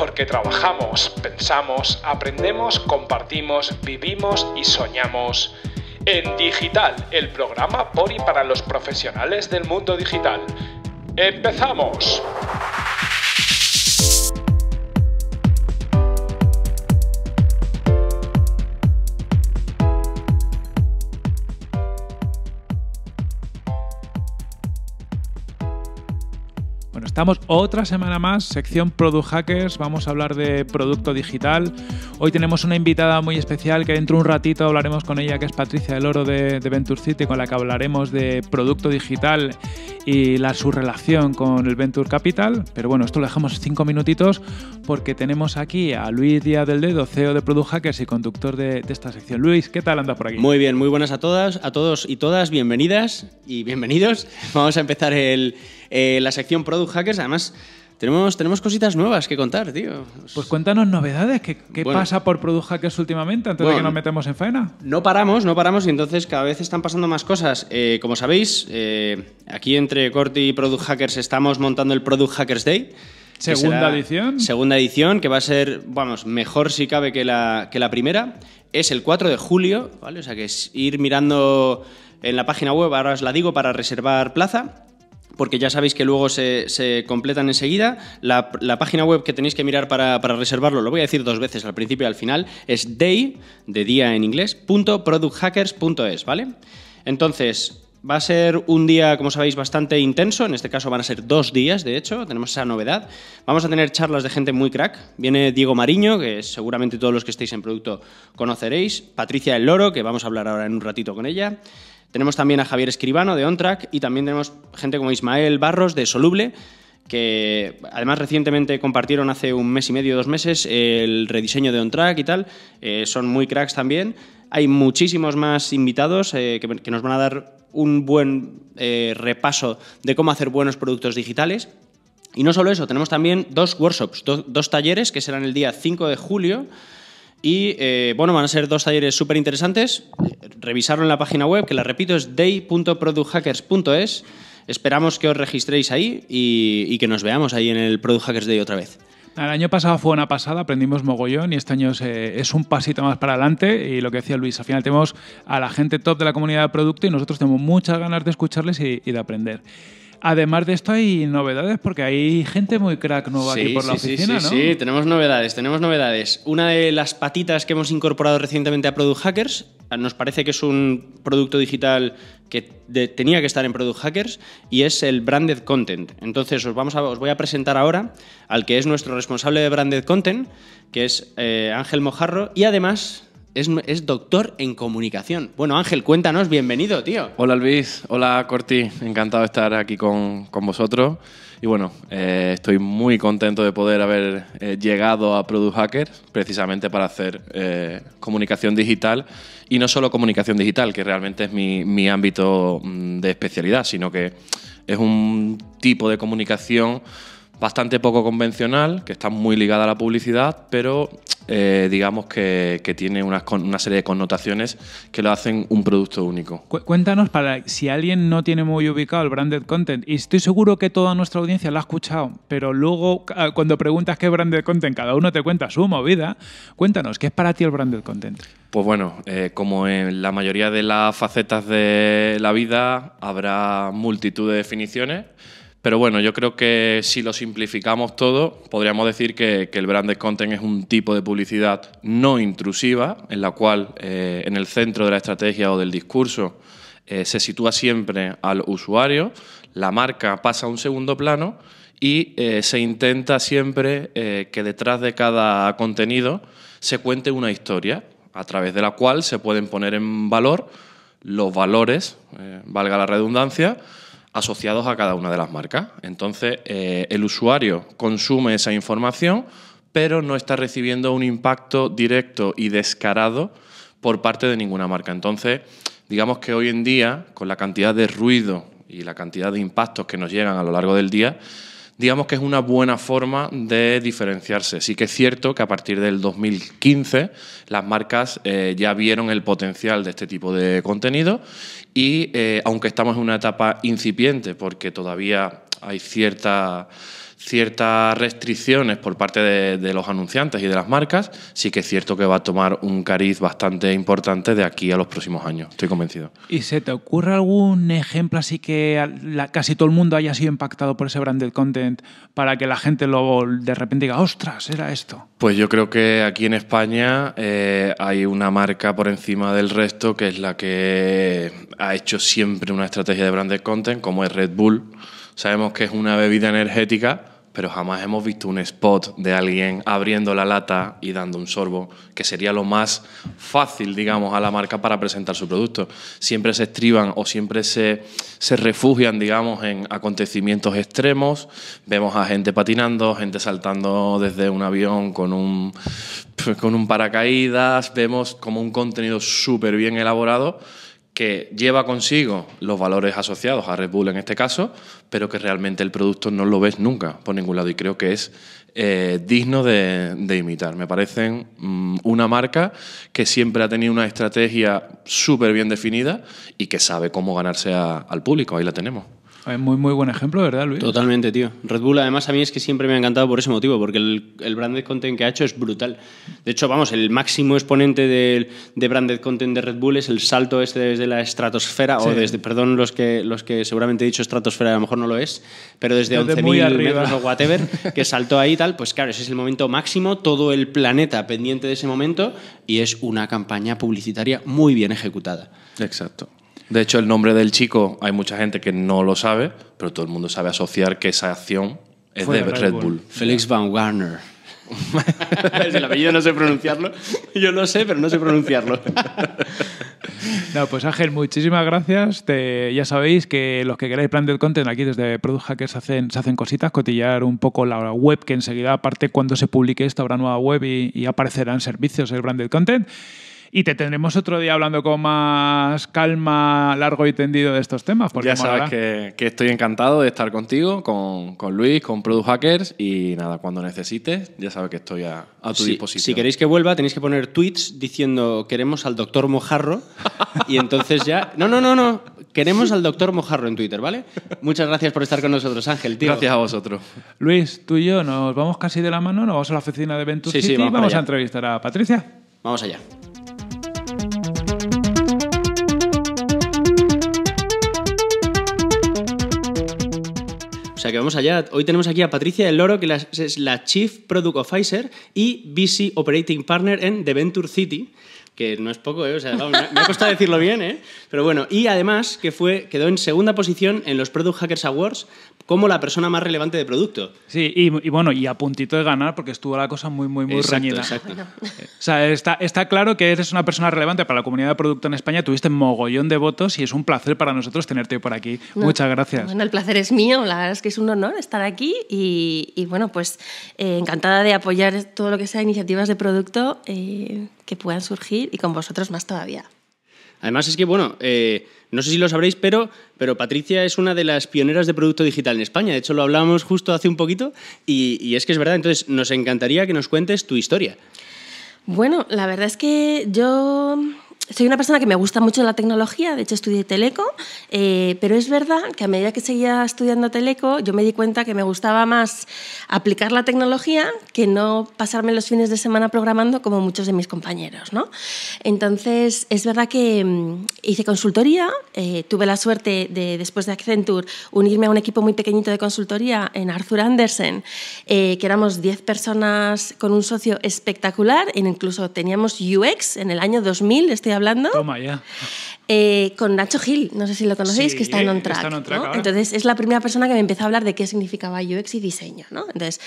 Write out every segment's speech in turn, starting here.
porque trabajamos, pensamos, aprendemos, compartimos, vivimos y soñamos. En Digital, el programa por y para los profesionales del mundo digital. ¡Empezamos! Estamos otra semana más, sección Product Hackers, vamos a hablar de producto digital. Hoy tenemos una invitada muy especial que dentro de un ratito hablaremos con ella, que es Patricia del Oro de, Venture City, con la que hablaremos de producto digital y la, su relación con el Venture Capital. Pero bueno, esto lo dejamos cinco minutitos porque tenemos aquí a Luis Díaz del Dedo, CEO de Product Hackers y conductor de, esta sección. Luis, ¿qué tal andas por aquí? Muy bien, muy buenas a todas, a todos y todas, bienvenidas y bienvenidos. Vamos a empezar eh, la sección Product Hackers, además, tenemos, tenemos cositas nuevas que contar, tío. Pues cuéntanos novedades. ¿Qué, pasa por Product Hackers últimamente antes de que nos metamos en faena? No paramos, no paramos y entonces cada vez están pasando más cosas. Eh, como sabéis, eh, aquí entre Corti y Product Hackers estamos montando el Product Hackers Day. Segunda edición. Segunda edición, que va a ser, vamos, mejor si cabe que la, que la primera. Es el 4 de julio, ¿vale? O sea que es ir mirando en la página web, ahora os la digo, para reservar plaza porque ya sabéis que luego se, completan enseguida. La, página web que tenéis que mirar para, reservarlo, lo voy a decir dos veces al principio y al final, es day, de día en inglés, punto ¿vale? Entonces, va a ser un día, como sabéis, bastante intenso. En este caso van a ser dos días, de hecho, tenemos esa novedad. Vamos a tener charlas de gente muy crack. Viene Diego Mariño, que seguramente todos los que estéis en producto conoceréis. Patricia El Loro, que vamos a hablar ahora en un ratito con ella. Tenemos también a Javier Escribano de OnTrack y también tenemos gente como Ismael Barros de Soluble, que además recientemente compartieron hace un mes y medio, dos meses, el rediseño de OnTrack y tal. Eh, son muy cracks también. Hay muchísimos más invitados eh, que, nos van a dar un buen eh, repaso de cómo hacer buenos productos digitales. Y no solo eso, tenemos también dos workshops, dos talleres que serán el día 5 de julio y eh, bueno, van a ser dos talleres súper interesantes. Revisarlo en la página web, que la repito, es day.producthackers.es. Esperamos que os registréis ahí y, que nos veamos ahí en el Product Hackers Day otra vez. El año pasado fue una pasada, aprendimos mogollón y este año es, un pasito más para adelante. Y lo que decía Luis, al final tenemos a la gente top de la comunidad de producto y nosotros tenemos muchas ganas de escucharles y de aprender. Además de esto hay novedades porque hay gente muy crack nueva aquí por la oficina, sí, Sí, sí, tenemos novedades, tenemos novedades. Una de las patitas que hemos incorporado recientemente a Product Hackers, nos parece que es un producto digital que tenía que estar en Product Hackers y es el branded content. Entonces os, vamos a, os voy a presentar ahora al que es nuestro responsable de branded content, que es eh, Ángel Mojarro, y además es, doctor en comunicación. Bueno, Ángel, cuéntanos, bienvenido, tío. Hola Luis, hola Corti, encantado de estar aquí con, vosotros. Y bueno, eh, estoy muy contento de poder haber eh, llegado a Product Hackers precisamente para hacer eh, comunicación digital y no solo comunicación digital, que realmente es mi, mi ámbito mm, de especialidad, sino que es un tipo de comunicación bastante poco convencional, que está muy ligada a la publicidad, pero eh, digamos que, tiene una, una, serie de connotaciones que lo hacen un producto único. Cuéntanos, para si alguien no tiene muy ubicado el branded content, y estoy seguro que toda nuestra audiencia lo ha escuchado, pero luego cuando preguntas qué es branded content, cada uno te cuenta su movida, cuéntanos, ¿qué es para ti el branded content? Pues bueno, eh, como en la mayoría de las facetas de la vida, habrá multitud de definiciones. Pero bueno, yo creo que si lo simplificamos todo, podríamos decir que, el branded content es un tipo de publicidad no intrusiva, en la cual eh, en el centro de la estrategia o del discurso eh, se sitúa siempre al usuario, la marca pasa a un segundo plano y eh, se intenta siempre que detrás de cada contenido se cuente una historia a través de la cual se pueden poner en valor los valores, valga la redundancia, asociados a cada una de las marcas. Entonces, eh, el usuario consume esa información, pero no está recibiendo un impacto directo y descarado por parte de ninguna marca. Entonces, digamos que hoy en día, con la cantidad de ruido y la cantidad de impactos que nos llegan a lo largo del día, digamos que es una buena forma de diferenciarse. Sí que es cierto que a partir del 2015 las marcas eh, ya vieron el potencial de este tipo de contenido y eh, aunque estamos en una etapa incipiente porque todavía hay cierta ciertas restricciones por parte de, los anunciantes y de las marcas, sí que es cierto que va a tomar un cariz bastante importante de aquí a los próximos años, estoy convencido. ¿Y se te ocurre algún ejemplo así que casi todo el mundo haya sido impactado por ese branded content para que la gente luego de repente diga, ostras, era esto? Pues yo creo que aquí en España eh, hay una marca por encima del resto que es la que ha hecho siempre una estrategia de branded content, como es Red Bull. Sabemos que es una bebida energética, pero jamás hemos visto un spot de alguien abriendo la lata y dando un sorbo, que sería lo más fácil, digamos, a la marca para presentar su producto. Siempre se estriban o siempre se, se refugian, digamos, en acontecimientos extremos. Vemos a gente patinando, gente saltando desde un avión con un, con un paracaídas, vemos como un contenido súper bien elaborado que lleva consigo los valores asociados a Red Bull en este caso, pero que realmente el producto no lo ves nunca por ningún lado y creo que es eh, digno de, imitar. Me parecen mm, una marca que siempre ha tenido una estrategia súper bien definida y que sabe cómo ganarse al público. Ahí la tenemos. Muy, muy buen ejemplo, ¿verdad, Luis? Totalmente, tío. Red Bull, además, a mí es que siempre me ha encantado por ese motivo, porque el, el branded content que ha hecho es brutal. De hecho, vamos, el máximo exponente de, de branded content de Red Bull es el salto este desde la estratosfera, o desde, perdón, los que, los que seguramente he dicho estratosfera, a lo mejor no lo es, pero desde, 11.000 metros o whatever, que saltó ahí y tal, pues claro, ese es el momento máximo, todo el planeta pendiente de ese momento, y es una campaña publicitaria muy bien ejecutada. Exacto. De hecho, el nombre del chico hay mucha gente que no lo sabe, pero todo el mundo sabe asociar que esa acción es de Red, Bull. Félix Van Warner. el apellido no sé pronunciarlo. Yo lo sé, pero no sé pronunciarlo. no, pues Ángel, muchísimas gracias. ya sabéis que los que queráis Branded Content aquí desde Product Hackers hacen, se hacen cositas, cotillar un poco la web, que enseguida, aparte, cuando se publique esto, habrá nueva web y, y aparecerán servicios el Branded Content. Y te tendremos otro día hablando con más calma, largo y tendido de estos temas. Porque ya sabes que, estoy encantado de estar contigo, con, Luis, con Product Hackers y nada, cuando necesites, ya sabes que estoy a, tu disposición. Si queréis que vuelva, tenéis que poner tweets diciendo queremos al doctor Mojarro y entonces ya... No, no, no, no. Queremos al doctor Mojarro en Twitter, ¿vale? Muchas gracias por estar con nosotros, Ángel, tío. Gracias a vosotros. Luis, tú y yo nos vamos casi de la mano, nos vamos a la oficina de Ventus City y vamos a entrevistar a Patricia. Vamos allá. Sea que vamos allá. Hoy tenemos aquí a Patricia del Loro, que es la Chief Product Officer y VC Operating Partner en The Venture City, que no es poco, ¿eh? o sea, me ha costado decirlo bien, ¿eh? pero bueno, y además que fue, quedó en segunda posición en los Product Hackers Awards como la persona más relevante de producto. Sí, y, bueno, y a puntito de ganar porque estuvo la cosa muy, muy, muy exacto, reñida. Exacto. O sea, está, está claro que eres una persona relevante para la comunidad de producto en España, tuviste mogollón de votos y es un placer para nosotros tenerte por aquí. Muchas gracias. Bueno, el placer es mío, la verdad es que es un honor estar aquí y, bueno, pues eh, encantada de apoyar todo lo que sea iniciativas de producto eh, que puedan surgir y con vosotros más todavía. Además es que, bueno, eh, no sé si lo sabréis, pero, pero Patricia es una de las pioneras de producto digital en España. De hecho, lo hablábamos justo hace un poquito y, y es que es verdad. Entonces, nos encantaría que nos cuentes tu historia. Bueno, la verdad es que yo soy una persona que me gusta mucho la tecnología, de hecho estudié Teleco, eh, pero es verdad que a medida que seguía estudiando Teleco, yo me di cuenta que me gustaba más aplicar la tecnología que no pasarme los fines de semana programando como muchos de mis compañeros. ¿no? Entonces, es verdad que mm, hice consultoría, eh, tuve la suerte de, después de Accenture, unirme a un equipo muy pequeñito de consultoría en Arthur Andersen, eh, que éramos 10 personas con un socio espectacular, e incluso teníamos UX en el año 2000, estoy hablando. Toma ya. Eh, con Nacho Gil, no sé si lo conocéis, que está en OnTrack. Entonces, es la primera persona que me empezó a hablar de qué significaba UX y diseño. ¿no? Entonces,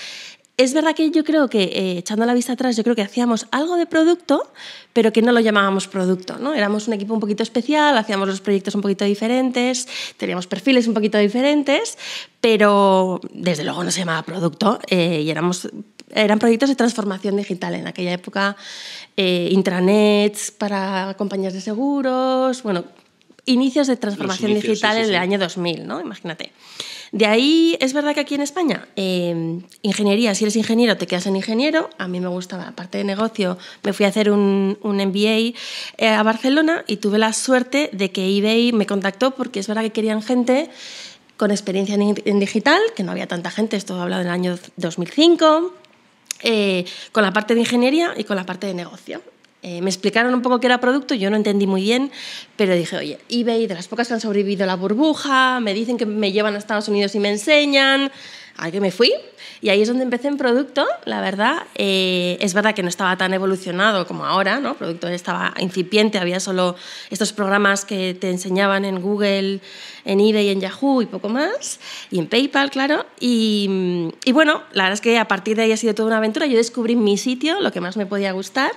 es verdad que yo creo que, eh, echando la vista atrás, yo creo que hacíamos algo de producto, pero que no lo llamábamos producto. ¿no? Éramos un equipo un poquito especial, hacíamos los proyectos un poquito diferentes, teníamos perfiles un poquito diferentes, pero desde luego no se llamaba producto eh, y éramos eran proyectos de transformación digital en aquella época, eh, intranets para compañías de seguros, bueno, inicios de transformación digital en el año 2000, ¿no? Imagínate. De ahí, es verdad que aquí en España, em, ingeniería, si eres ingeniero, te quedas en ingeniero. A mí me gustaba, aparte de negocio, me fui a hacer un, un MBA eh, a Barcelona y tuve la suerte de que eBay me contactó porque es verdad que querían gente con experiencia en, digital, que no había tanta gente, esto hablado en el año 2005, eh, con la parte de ingeniería y con la parte de negocio. Eh, me explicaron un poco qué era producto, yo no entendí muy bien, pero dije, oye, eBay, de las pocas que han sobrevivido a la burbuja, me dicen que me llevan a Estados Unidos y me enseñan, a que me fui. Y ahí es donde empecé en producto, la verdad. Eh, es verdad que no estaba tan evolucionado como ahora, ¿no? Producto estaba incipiente, había solo estos programas que te enseñaban en Google, en eBay, en Yahoo y poco más, y en PayPal, claro. Y, y bueno, la verdad es que a partir de ahí ha sido toda una aventura. Yo descubrí mi sitio, lo que más me podía gustar.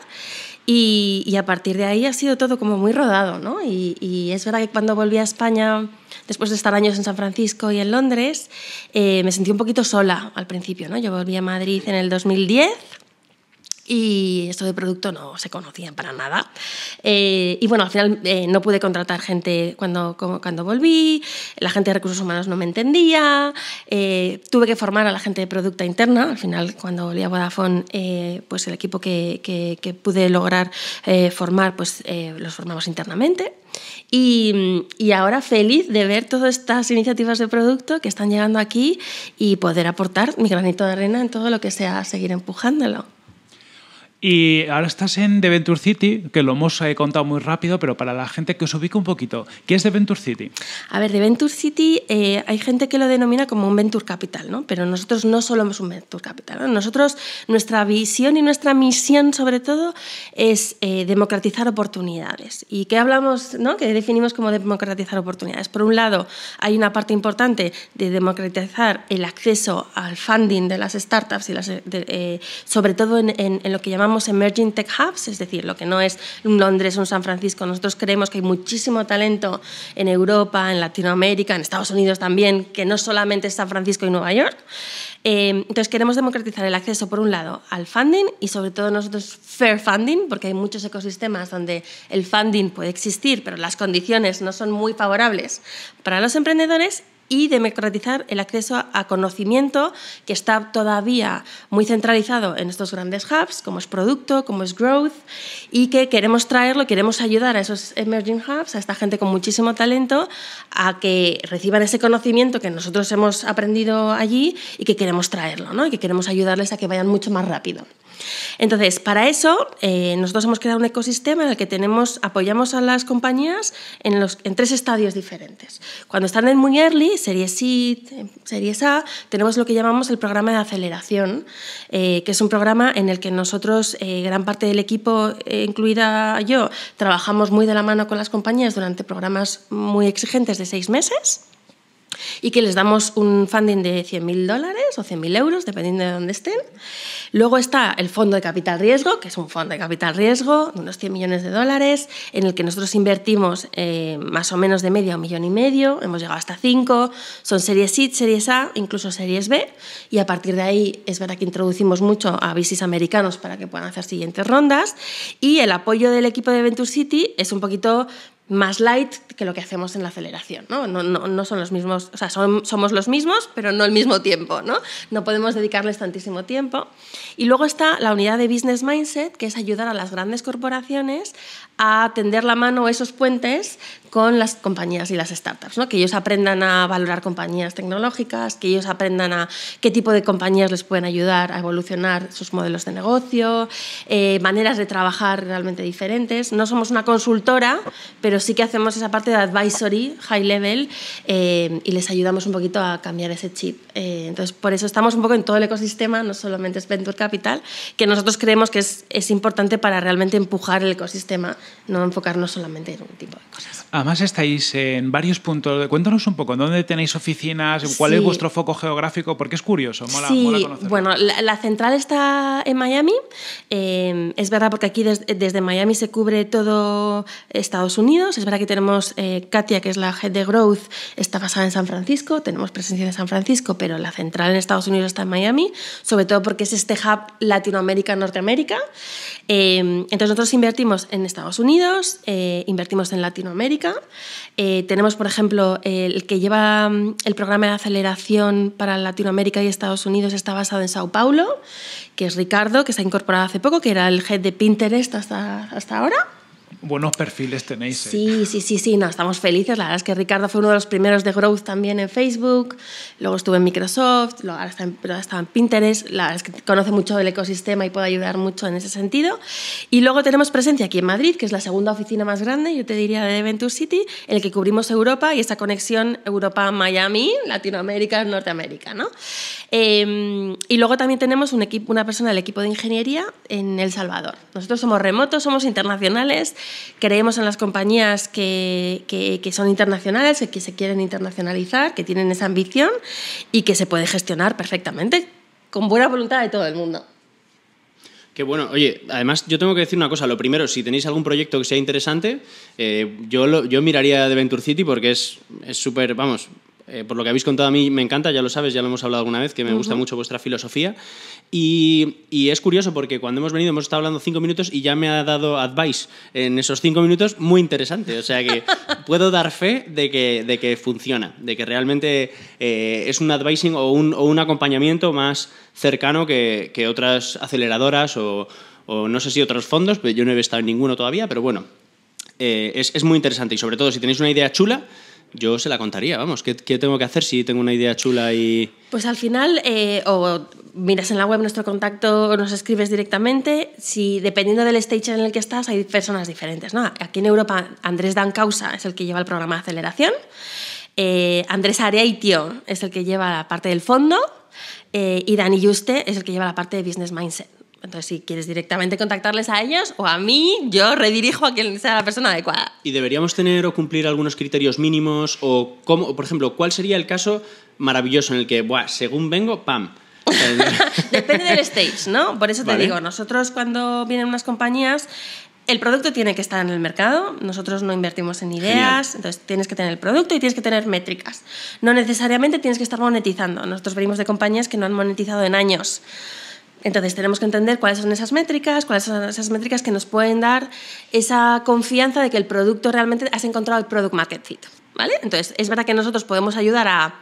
Y, a partir de ahí ha sido todo como muy rodado, ¿no? Y, es verdad que cuando volví a España, después de estar años en San Francisco y en Londres, eh, me sentí un poquito sola al principio, ¿no? Yo volví a Madrid en el 2010 y esto de producto no se conocía para nada. Eh, y bueno, al final eh, no pude contratar gente cuando, cuando volví, la gente de recursos humanos no me entendía, eh, tuve que formar a la gente de producto interna, al final cuando volví a Vodafone, pues el equipo que, que, que pude lograr formar, pues los formamos internamente. Y, y, ahora feliz de ver todas estas iniciativas de producto que están llegando aquí y poder aportar mi granito de arena en todo lo que sea seguir empujándolo. Y ahora estás en The Venture City, que lo hemos eh, contado muy rápido, pero para la gente que os ubica un poquito, ¿qué es The Venture City? A ver, The Venture City eh, hay gente que lo denomina como un Venture Capital, ¿no? pero nosotros no somos un Venture Capital. Nosotros, nuestra visión y nuestra misión sobre todo es eh, democratizar oportunidades. ¿Y qué hablamos, no? qué definimos como democratizar oportunidades? Por un lado, hay una parte importante de democratizar el acceso al funding de las startups, y las, sobre todo en lo que llamamos Emerging Tech Hubs, es decir, lo que no es un Londres, un San Francisco. Nosotros creemos que hay muchísimo talento en Europa, en Latinoamérica, en Estados Unidos también, que no solamente es San Francisco y Nueva York. Eh, entonces queremos democratizar el acceso, por un lado, al funding y sobre todo nosotros fair funding, porque hay muchos ecosistemas donde el funding puede existir, pero las condiciones no son muy favorables para los emprendedores y democratizar el acceso a conocimiento que está todavía muy centralizado en estos grandes hubs, como es producto, como es growth, y que queremos traerlo, queremos ayudar a esos emerging hubs, a esta gente con muchísimo talento, a que reciban ese conocimiento que nosotros hemos aprendido allí y que queremos traerlo, ¿no? y que queremos ayudarles a que vayan mucho más rápido. Entonces, para eso, eh, nosotros hemos creado un ecosistema en el que tenemos, apoyamos a las compañías en, tres estadios diferentes. Cuando están en muy early, series C, series A, tenemos lo que llamamos el programa de aceleración, eh, que es un programa en el que nosotros, eh, gran parte del equipo, incluida yo, trabajamos muy de la mano con las compañías durante programas muy exigentes de seis meses y que les damos un funding de 100.000 dólares o 100.000 euros, dependiendo de dónde estén. Luego está el fondo de capital riesgo, que es un fondo de capital riesgo de unos 100 millones de dólares, en el que nosotros invertimos eh, más o menos de media un millón y medio, hemos llegado hasta 5, son series C, series A, incluso series B, y a partir de ahí es verdad que introducimos mucho a VCs americanos para que puedan hacer siguientes rondas, y el apoyo del equipo de Venture City es un poquito más light que lo que hacemos en la aceleración. No, no, no, son los mismos, o sea, somos los mismos, pero no al mismo tiempo. ¿no? no podemos dedicarles tantísimo tiempo. Y luego está la unidad de Business Mindset, que es ayudar a las grandes corporaciones a tender la mano esos puentes con las compañías y las startups, ¿no? que ellos aprendan a valorar compañías tecnológicas, que ellos aprendan a qué tipo de compañías les pueden ayudar a evolucionar sus modelos de negocio, eh, maneras de trabajar realmente diferentes. No somos una consultora, pero sí que hacemos esa parte de advisory, high level, eh, y les ayudamos un poquito a cambiar ese chip. Eh, entonces, por eso estamos un poco en todo el ecosistema, no solamente es Venture Capital, que nosotros creemos que es, es importante para realmente empujar el ecosistema, no enfocarnos solamente en un tipo de cosas. Además estáis en varios puntos. Cuéntanos un poco, ¿dónde tenéis oficinas? ¿Cuál es vuestro foco geográfico? Porque es curioso, mola, sí, Bueno, la, central está en Miami. Eh, es verdad porque aquí desde Miami se cubre todo Estados Unidos. Es verdad que tenemos eh, Katia, que es la head de Growth, está basada en San Francisco. Tenemos presencia en San Francisco, pero la central en Estados Unidos está en Miami, sobre todo porque es este hub Latinoamérica-Norteamérica. Eh, entonces nosotros invertimos en Estados Unidos, invertimos en Latinoamérica eh, tenemos, por ejemplo, el que lleva mm, el programa de aceleración para Latinoamérica y Estados Unidos está basado en Sao Paulo, que es Ricardo, que se ha incorporado hace poco, que era el head de Pinterest hasta, hasta ahora. Buenos perfiles tenéis. ¿eh? Sí, sí, sí, sí, no, estamos felices. La verdad es que Ricardo fue uno de los primeros de Growth también en Facebook, luego estuve en Microsoft, luego ahora está en, en Pinterest. La verdad es que conoce mucho el ecosistema y puede ayudar mucho en ese sentido. Y luego tenemos presencia aquí en Madrid, que es la segunda oficina más grande, yo te diría, de Venture City, en el que cubrimos Europa y esa conexión Europa-Miami, Latinoamérica, Norteamérica. ¿no? Em, y luego también tenemos una persona del equipo de ingeniería en El Salvador. Nosotros somos remotos, somos internacionales Creemos en las compañías que, que, son internacionales, que se quieren internacionalizar, que tienen esa ambición y que se puede gestionar perfectamente, con buena voluntad de todo el mundo. Qué bueno. Oye, además yo tengo que decir una cosa. Lo primero, si tenéis algún proyecto que sea interesante, eh, yo, yo miraría de Venture City porque es súper, vamos, eh, por lo que habéis contado a mí me encanta, ya lo sabes, ya lo hemos hablado alguna vez, que me gusta mucho vuestra filosofía. Y, y, es curioso porque cuando hemos venido hemos estado hablando cinco minutos y ya me ha dado advice en esos cinco minutos muy interesante. O sea que puedo dar fe de que, de que funciona, de que realmente eh, es un advising o un, o un, acompañamiento más cercano que, que otras aceleradoras o, o, no sé si otros fondos, pero yo no he estado en ninguno todavía, pero bueno, eh, es, es muy interesante y sobre todo si tenéis una idea chula yo se la contaría, vamos, ¿qué, tengo que hacer si tengo una idea chula y...? Pues al final, eh, o miras en la web nuestro contacto o nos escribes directamente, si dependiendo del stage en el que estás hay personas diferentes, ¿no? Aquí en Europa Andrés Dancausa es el que lleva el programa de aceleración, eh, Andrés Areitio es el que lleva la parte del fondo eh, y Dani Juste es el que lleva la parte de business mindset. Entonces, si quieres directamente contactarles a ellos o a mí, yo redirijo a quien sea la persona adecuada. ¿Y deberíamos tener o cumplir algunos criterios mínimos? O, cómo, por ejemplo, ¿cuál sería el caso maravilloso en el que, buah, según vengo, ¡pam! Depende del stage, ¿no? Por eso te digo, nosotros cuando vienen unas compañías, el producto tiene que estar en el mercado, nosotros no invertimos en ideas, entonces tienes que tener el producto y tienes que tener métricas. No necesariamente tienes que estar monetizando. Nosotros venimos de compañías que no han monetizado en años. Entonces tenemos que entender cuáles son esas métricas, cuáles son esas métricas que nos pueden dar esa confianza de que el producto realmente has encontrado el product market fit. ¿vale? Entonces es verdad que nosotros podemos ayudar a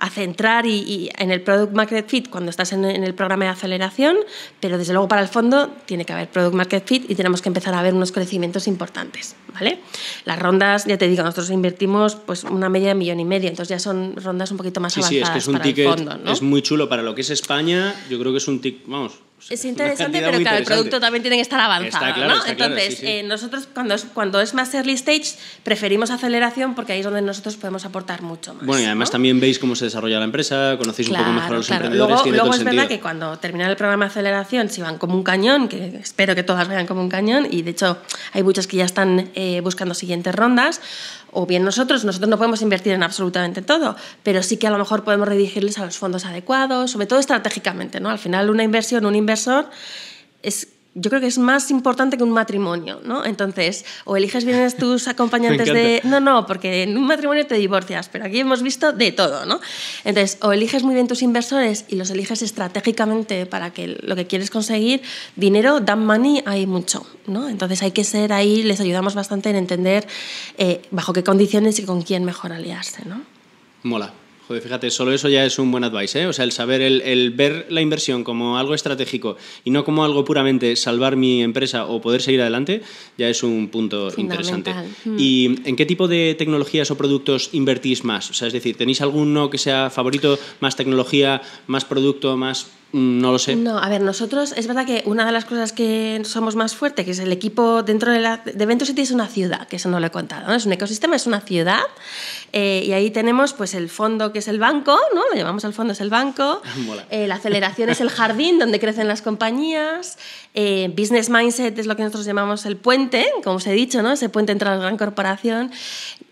a centrar y, en el Product Market Fit cuando estás en, el programa de aceleración, pero desde luego para el fondo tiene que haber Product Market Fit y tenemos que empezar a ver unos crecimientos importantes. ¿Vale? Las rondas, ya te digo, nosotros invertimos pues una media de millón y medio, entonces ya son rondas un poquito más avanzadas. Sí, es que es un ticket, es muy chulo para lo que es España, yo creo que es un ticket, vamos, es interesante, pero claro, el producto también tiene que estar avanzado. ¿no? Entonces, eh, nosotros cuando es, cuando es más early stage, preferimos aceleración porque ahí es donde nosotros podemos aportar mucho más. Bueno, y además también veis cómo se desarrolla la empresa, conocéis un poco mejor a los emprendedores. Luego, luego es verdad que cuando termina el programa de aceleración, si van como un cañón, que espero que todas vayan como un cañón, y de hecho hay muchas que ya están eh, buscando siguientes rondas, o bien nosotros, nosotros no podemos invertir en absolutamente todo, pero sí que a lo mejor podemos redirigirles a los fondos adecuados, sobre todo estratégicamente, ¿no? Al final una inversión, un inversor es yo creo que es más importante que un matrimonio, ¿no? Entonces, o eliges bien a tus acompañantes de... No, no, porque en un matrimonio te divorcias, pero aquí hemos visto de todo, ¿no? Entonces, o eliges muy bien tus inversores y los eliges estratégicamente para que lo que quieres conseguir, dinero, dan money, hay mucho, ¿no? Entonces hay que ser ahí, les ayudamos bastante en entender eh, bajo qué condiciones y con quién mejor aliarse, ¿no? Mola fíjate, solo eso ya es un buen advice, ¿eh? O sea, el saber, el, ver la inversión como algo estratégico y no como algo puramente salvar mi empresa o poder seguir adelante, ya es un punto interesante. Hmm. ¿Y en qué tipo de tecnologías o productos invertís más? O sea, es decir, ¿tenéis alguno que sea favorito, más tecnología, más producto, más Mm, no lo sé. No, a ver, nosotros es verdad que una de las cosas que somos más fuerte, que es el equipo dentro de, la, de Venture City, es una ciudad, que eso no lo he contado. ¿no? Es un ecosistema, es una ciudad. Eh, y ahí tenemos pues el fondo, que es el banco, ¿no? Lo llamamos al fondo, es el banco. Eh, la aceleración es el jardín donde crecen las compañías. Eh, business Mindset es lo que nosotros llamamos el puente, como os he dicho, ¿no? ese puente entre la gran corporación.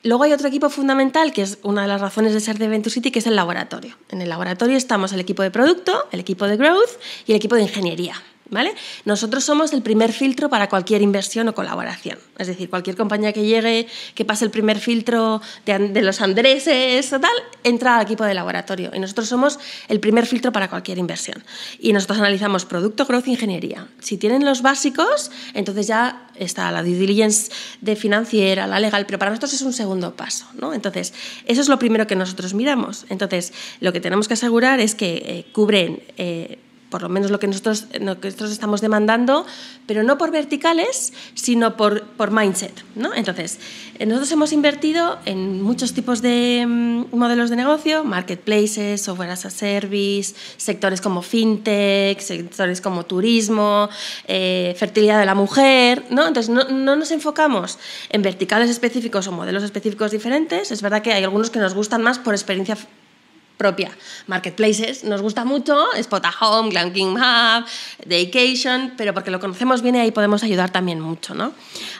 Luego hay otro equipo fundamental, que es una de las razones de ser de Venture City, que es el laboratorio. En el laboratorio estamos el equipo de producto, el equipo de growth y el equipo de ingeniería. ¿Vale? Nosotros somos el primer filtro para cualquier inversión o colaboración. Es decir, cualquier compañía que llegue, que pase el primer filtro de, los Andreses o tal, entra al equipo de laboratorio. Y nosotros somos el primer filtro para cualquier inversión. Y nosotros analizamos producto, growth ingeniería. Si tienen los básicos, entonces ya está la due diligence de financiera, la legal, pero para nosotros es un segundo paso. ¿no? Entonces, eso es lo primero que nosotros miramos. Entonces, lo que tenemos que asegurar es que eh, cubren... Eh, por lo menos lo que nosotros, lo que nosotros estamos demandando, pero no por verticales, sino por, por mindset. ¿no? Entonces, eh, nosotros hemos invertido en muchos tipos de mm, modelos de negocio, marketplaces, software as a service, sectores como fintech, sectores como turismo, eh, fertilidad de la mujer. ¿no? Entonces, no, no nos enfocamos en verticales específicos o modelos específicos diferentes. Es verdad que hay algunos que nos gustan más por experiencia propia. Marketplaces nos gusta mucho, Spot a Home, Glamping Hub, Daycation, pero porque lo conocemos bien y ahí podemos ayudar también mucho. ¿no?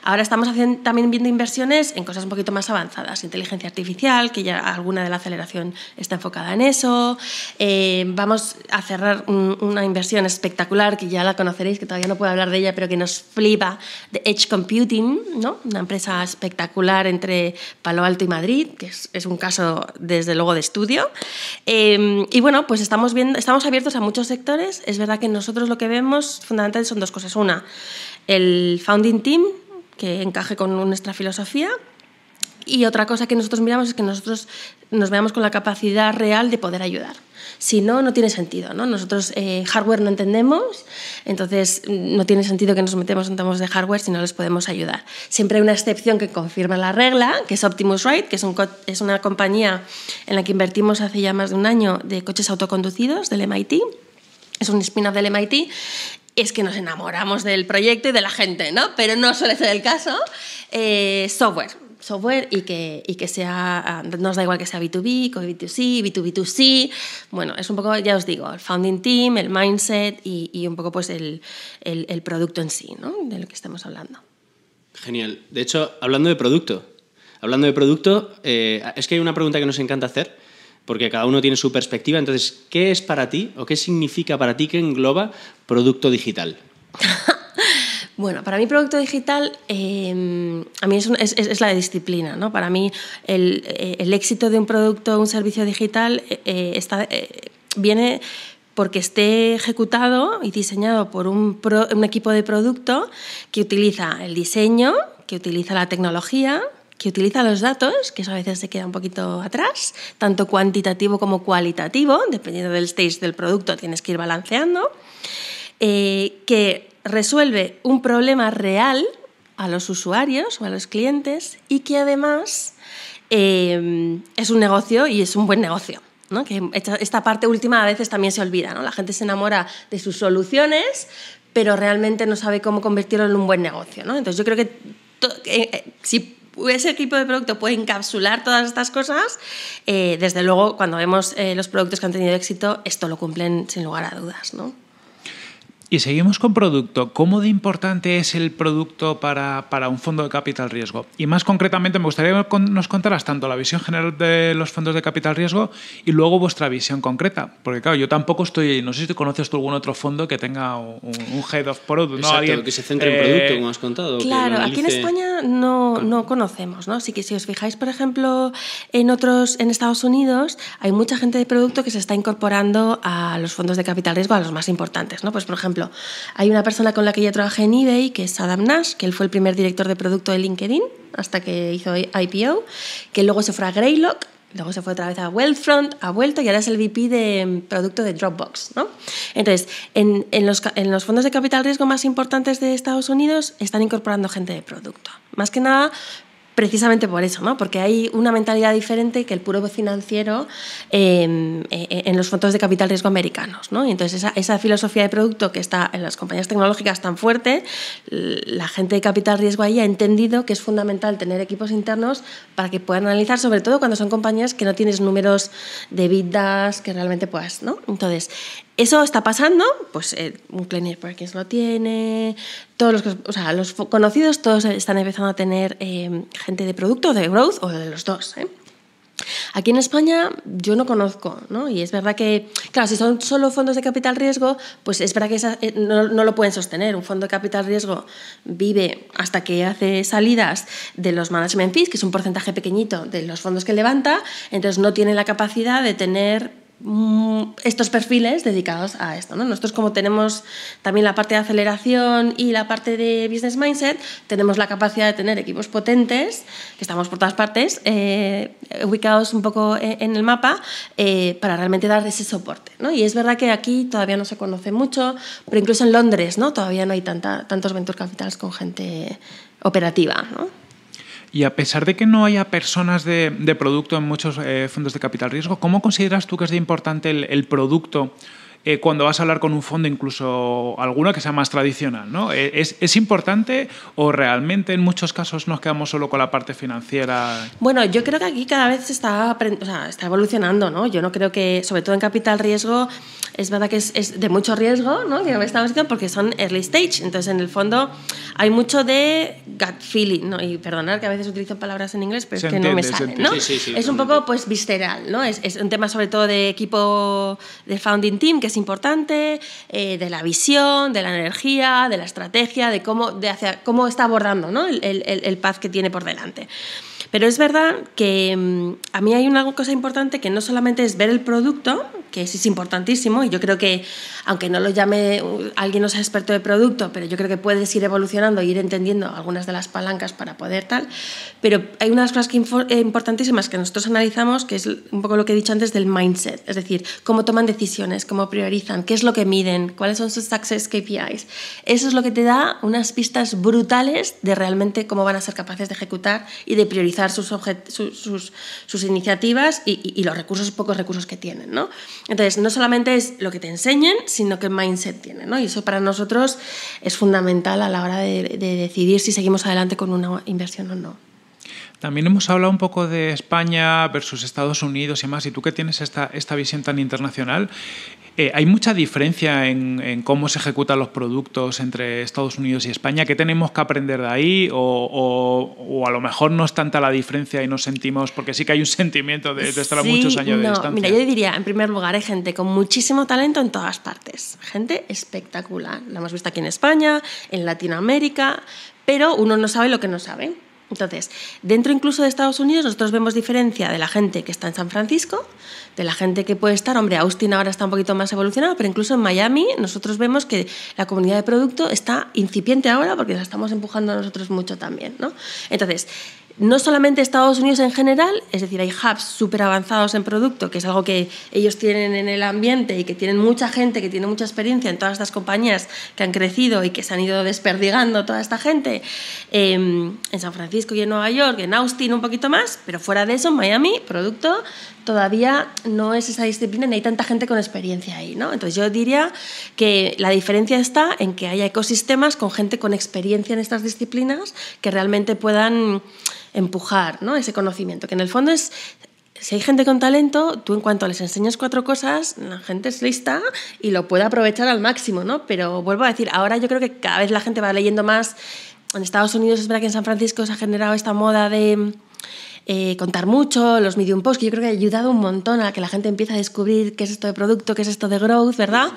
Ahora estamos haciendo, también viendo inversiones en cosas un poquito más avanzadas, inteligencia artificial, que ya alguna de la aceleración está enfocada en eso. Eh, vamos a cerrar una inversión espectacular que ya la conoceréis, que todavía no puedo hablar de ella, pero que nos flipa, de Edge Computing, ¿no? una empresa espectacular entre Palo Alto y Madrid, que es, es un caso desde luego de estudio. Em, y bueno, pues estamos, viendo, estamos abiertos a muchos sectores. Es verdad que nosotros lo que vemos fundamentalmente son dos cosas. Una, el founding team, que encaje con nuestra filosofía. Y otra cosa que nosotros miramos es que nosotros nos veamos con la capacidad real de poder ayudar. Si no, no tiene sentido. ¿no? Nosotros eh, hardware no entendemos, entonces no tiene sentido que nos metemos en temas de hardware si no les podemos ayudar. Siempre hay una excepción que confirma la regla, que es Optimus Ride, que es, un, es una compañía en la que invertimos hace ya más de un año de coches autoconducidos del MIT. Es un spin-off del MIT es que nos enamoramos del proyecto y de la gente, ¿no? Pero no suele ser el caso. Eh, software software y que, y que sea, ah, nos da igual que sea B2B, B2C, B2B2C. Bueno, es un poco, ya os digo, el founding team, el mindset y, y un poco pues el, el, el, producto en sí, ¿no? De lo que estamos hablando. Genial. De hecho, hablando de producto, hablando de producto, eh, es que hay una pregunta que nos encanta hacer, porque cada uno tiene su perspectiva. Entonces, ¿qué es para ti o qué significa para ti que engloba producto digital? Bueno, para mí producto digital em, a mí es, la disciplina. ¿no? Para mí el, eh, el, éxito de un producto o un servicio digital eh, eh, está, viene porque esté ejecutado y diseñado por un, un equipo de producto que utiliza el diseño, que utiliza la tecnología, que utiliza los datos, que eso a veces se queda un poquito atrás, tanto cuantitativo como cualitativo, dependiendo del stage del producto tienes que ir balanceando, que resuelve un problema real a los usuarios o a los clientes y que además eh, es un negocio y es un buen negocio. ¿no? Que esta, parte última a veces también se olvida. ¿no? La gente se enamora de sus soluciones, pero realmente no sabe cómo convertirlo en un buen negocio. ¿no? Entonces yo creo que eh, eh, si ese equipo de producto puede encapsular todas estas cosas, desde luego cuando vemos los productos que han tenido éxito, esto lo cumplen sin lugar a dudas. ¿no? Y seguimos con producto. ¿Cómo de importante es el producto para, para, un fondo de capital riesgo? Y más concretamente, me gustaría que nos contaras tanto la visión general de los fondos de capital riesgo y luego vuestra visión concreta. Porque, claro, yo tampoco estoy. No sé si conoces tú algún otro fondo que tenga un, head of product. Exacto, ¿no? que se centre en producto, como has contado. Claro, aquí en España no, no conocemos. ¿no? Así que si os fijáis, por ejemplo, en otros, en Estados Unidos, hay mucha gente de producto que se está incorporando a los fondos de capital riesgo, a los más importantes. ¿no? Pues, por ejemplo, hay una persona con la que yo trabajé en eBay, que es Adam Nash, que él fue el primer director de producto de LinkedIn hasta que hizo IPO, que luego se fue a Greylock, luego se fue otra vez a Wealthfront, ha vuelto y ahora es el VP de producto de Dropbox. ¿no? Entonces, en los fondos de capital riesgo más importantes de Estados Unidos están incorporando gente de producto. Más que nada precisamente por eso, ¿no? porque hay una mentalidad diferente que el puro financiero em, e, e, en los fondos de capital riesgo americanos. ¿no? Y entonces esa, filosofía de producto que está en las compañías tecnológicas tan fuerte, la gente de capital riesgo ahí ha entendido que es fundamental tener equipos internos para que puedan analizar, sobre todo cuando son compañías que no tienes números de vidas que realmente puedas. ¿no? Entonces, eso está pasando, pues eh, un Cleaner Perkins lo tiene, todos los, o sea, los conocidos todos están empezando a tener eh, gente de producto, de growth o de los dos. ¿eh? Aquí en España yo no conozco, ¿no? Y es verdad que, claro, si son solo fondos de capital riesgo, pues es verdad que no, no, lo pueden sostener. Un fondo de capital riesgo vive hasta que hace salidas de los management fees, que es un porcentaje pequeñito de los fondos que levanta, entonces no tiene la capacidad de tener estos perfiles dedicados a esto. ¿no? Nosotros como tenemos también la parte de aceleración y la parte de business mindset, tenemos la capacidad de tener equipos potentes, que estamos por todas partes, eh, ubicados un poco en, el mapa, eh, para realmente dar ese soporte. ¿no? Y es verdad que aquí todavía no se conoce mucho, pero incluso en Londres ¿no? todavía no hay tanta, tantos venture capitals con gente operativa. ¿no? Y a pesar de que no haya personas de, producto en muchos eh, fondos de capital riesgo, ¿cómo consideras tú que es de importante el, producto eh, cuando vas a hablar con un fondo, incluso alguno que sea más tradicional? ¿no? Eh, ¿Es, importante o realmente en muchos casos nos quedamos solo con la parte financiera? Bueno, yo creo que aquí cada vez se está, está evolucionando. ¿no? Yo no creo que, sobre todo en capital riesgo, es verdad que es, de mucho riesgo, ¿no? que estamos diciendo, porque son early stage. Entonces, en el fondo, hay mucho de gut feeling, ¿no? y perdonar que a veces utilizo palabras en inglés, pero es que no me salen. ¿no? es un poco pues, visceral. ¿no? Es, es, un tema sobre todo de equipo de founding team, que es importante, eh, de la visión, de la energía, de la estrategia, de cómo, de hacia, cómo está abordando ¿no? el, el, el path que tiene por delante. Pero es verdad que mm, a mí hay una cosa importante que no solamente es ver el producto, que es importantísimo, y yo creo que, aunque no lo llame uh, alguien no sea experto de producto, pero yo creo que puedes ir evolucionando e ir entendiendo algunas de las palancas para poder tal, pero hay unas cosas que eh, importantísimas que nosotros analizamos, que es un poco lo que he dicho antes del mindset, es decir, cómo toman decisiones, cómo priorizan, qué es lo que miden, cuáles son sus success KPIs. Eso es lo que te da unas pistas brutales de realmente cómo van a ser capaces de ejecutar y de priorizar sus, iniciativas y, los recursos, pocos recursos que tienen. ¿no? Entonces, no solamente es lo que te enseñen, sino qué mindset tienen. ¿no? Y eso para nosotros es fundamental a la hora de, de decidir si seguimos adelante con una inversión o no. También hemos hablado un poco de España versus Estados Unidos y más, y tú que tienes esta, esta visión tan internacional, eh, ¿Hay mucha diferencia en, cómo se ejecutan los productos entre Estados Unidos y España? ¿Qué tenemos que aprender de ahí? O, a lo mejor no es tanta la diferencia y nos sentimos, porque sí que hay un sentimiento de, estar a muchos años de distancia. Mira, yo diría, en primer lugar, hay gente con muchísimo talento en todas partes. Gente espectacular. La hemos visto aquí en España, en Latinoamérica, pero uno no sabe lo que no sabe. Entonces, dentro incluso de Estados Unidos, nosotros vemos diferencia de la gente que está en San Francisco, de la gente que puede estar, hombre, Austin ahora está un poquito más evolucionado, pero incluso en Miami nosotros vemos que la comunidad de producto está incipiente ahora porque la estamos empujando nosotros mucho también, ¿no? Entonces, no solamente Estados Unidos en general, es decir, hay hubs súper avanzados en producto, que es algo que ellos tienen en el ambiente y que tienen mucha gente que tiene mucha experiencia en todas estas compañías que han crecido y que se han ido desperdigando toda esta gente, em, en San Francisco y en Nueva York, en Austin un poquito más, pero fuera de eso, en Miami, producto, todavía no es esa disciplina ni hay tanta gente con experiencia ahí. ¿no? Entonces yo diría que la diferencia está en que haya ecosistemas con gente con experiencia en estas disciplinas que realmente puedan empujar ¿no? ese conocimiento, que en el fondo es si hay gente con talento, tú en cuanto les enseñas cuatro cosas, la gente es lista y lo puede aprovechar al máximo, ¿no? Pero vuelvo a decir, ahora yo creo que cada vez la gente va leyendo más. En Estados Unidos es verdad que en San Francisco se ha generado esta moda de eh, contar mucho, los medium posts, que yo creo que ha ayudado un montón a que la gente empiece a descubrir qué es esto de producto, qué es esto de growth, ¿verdad?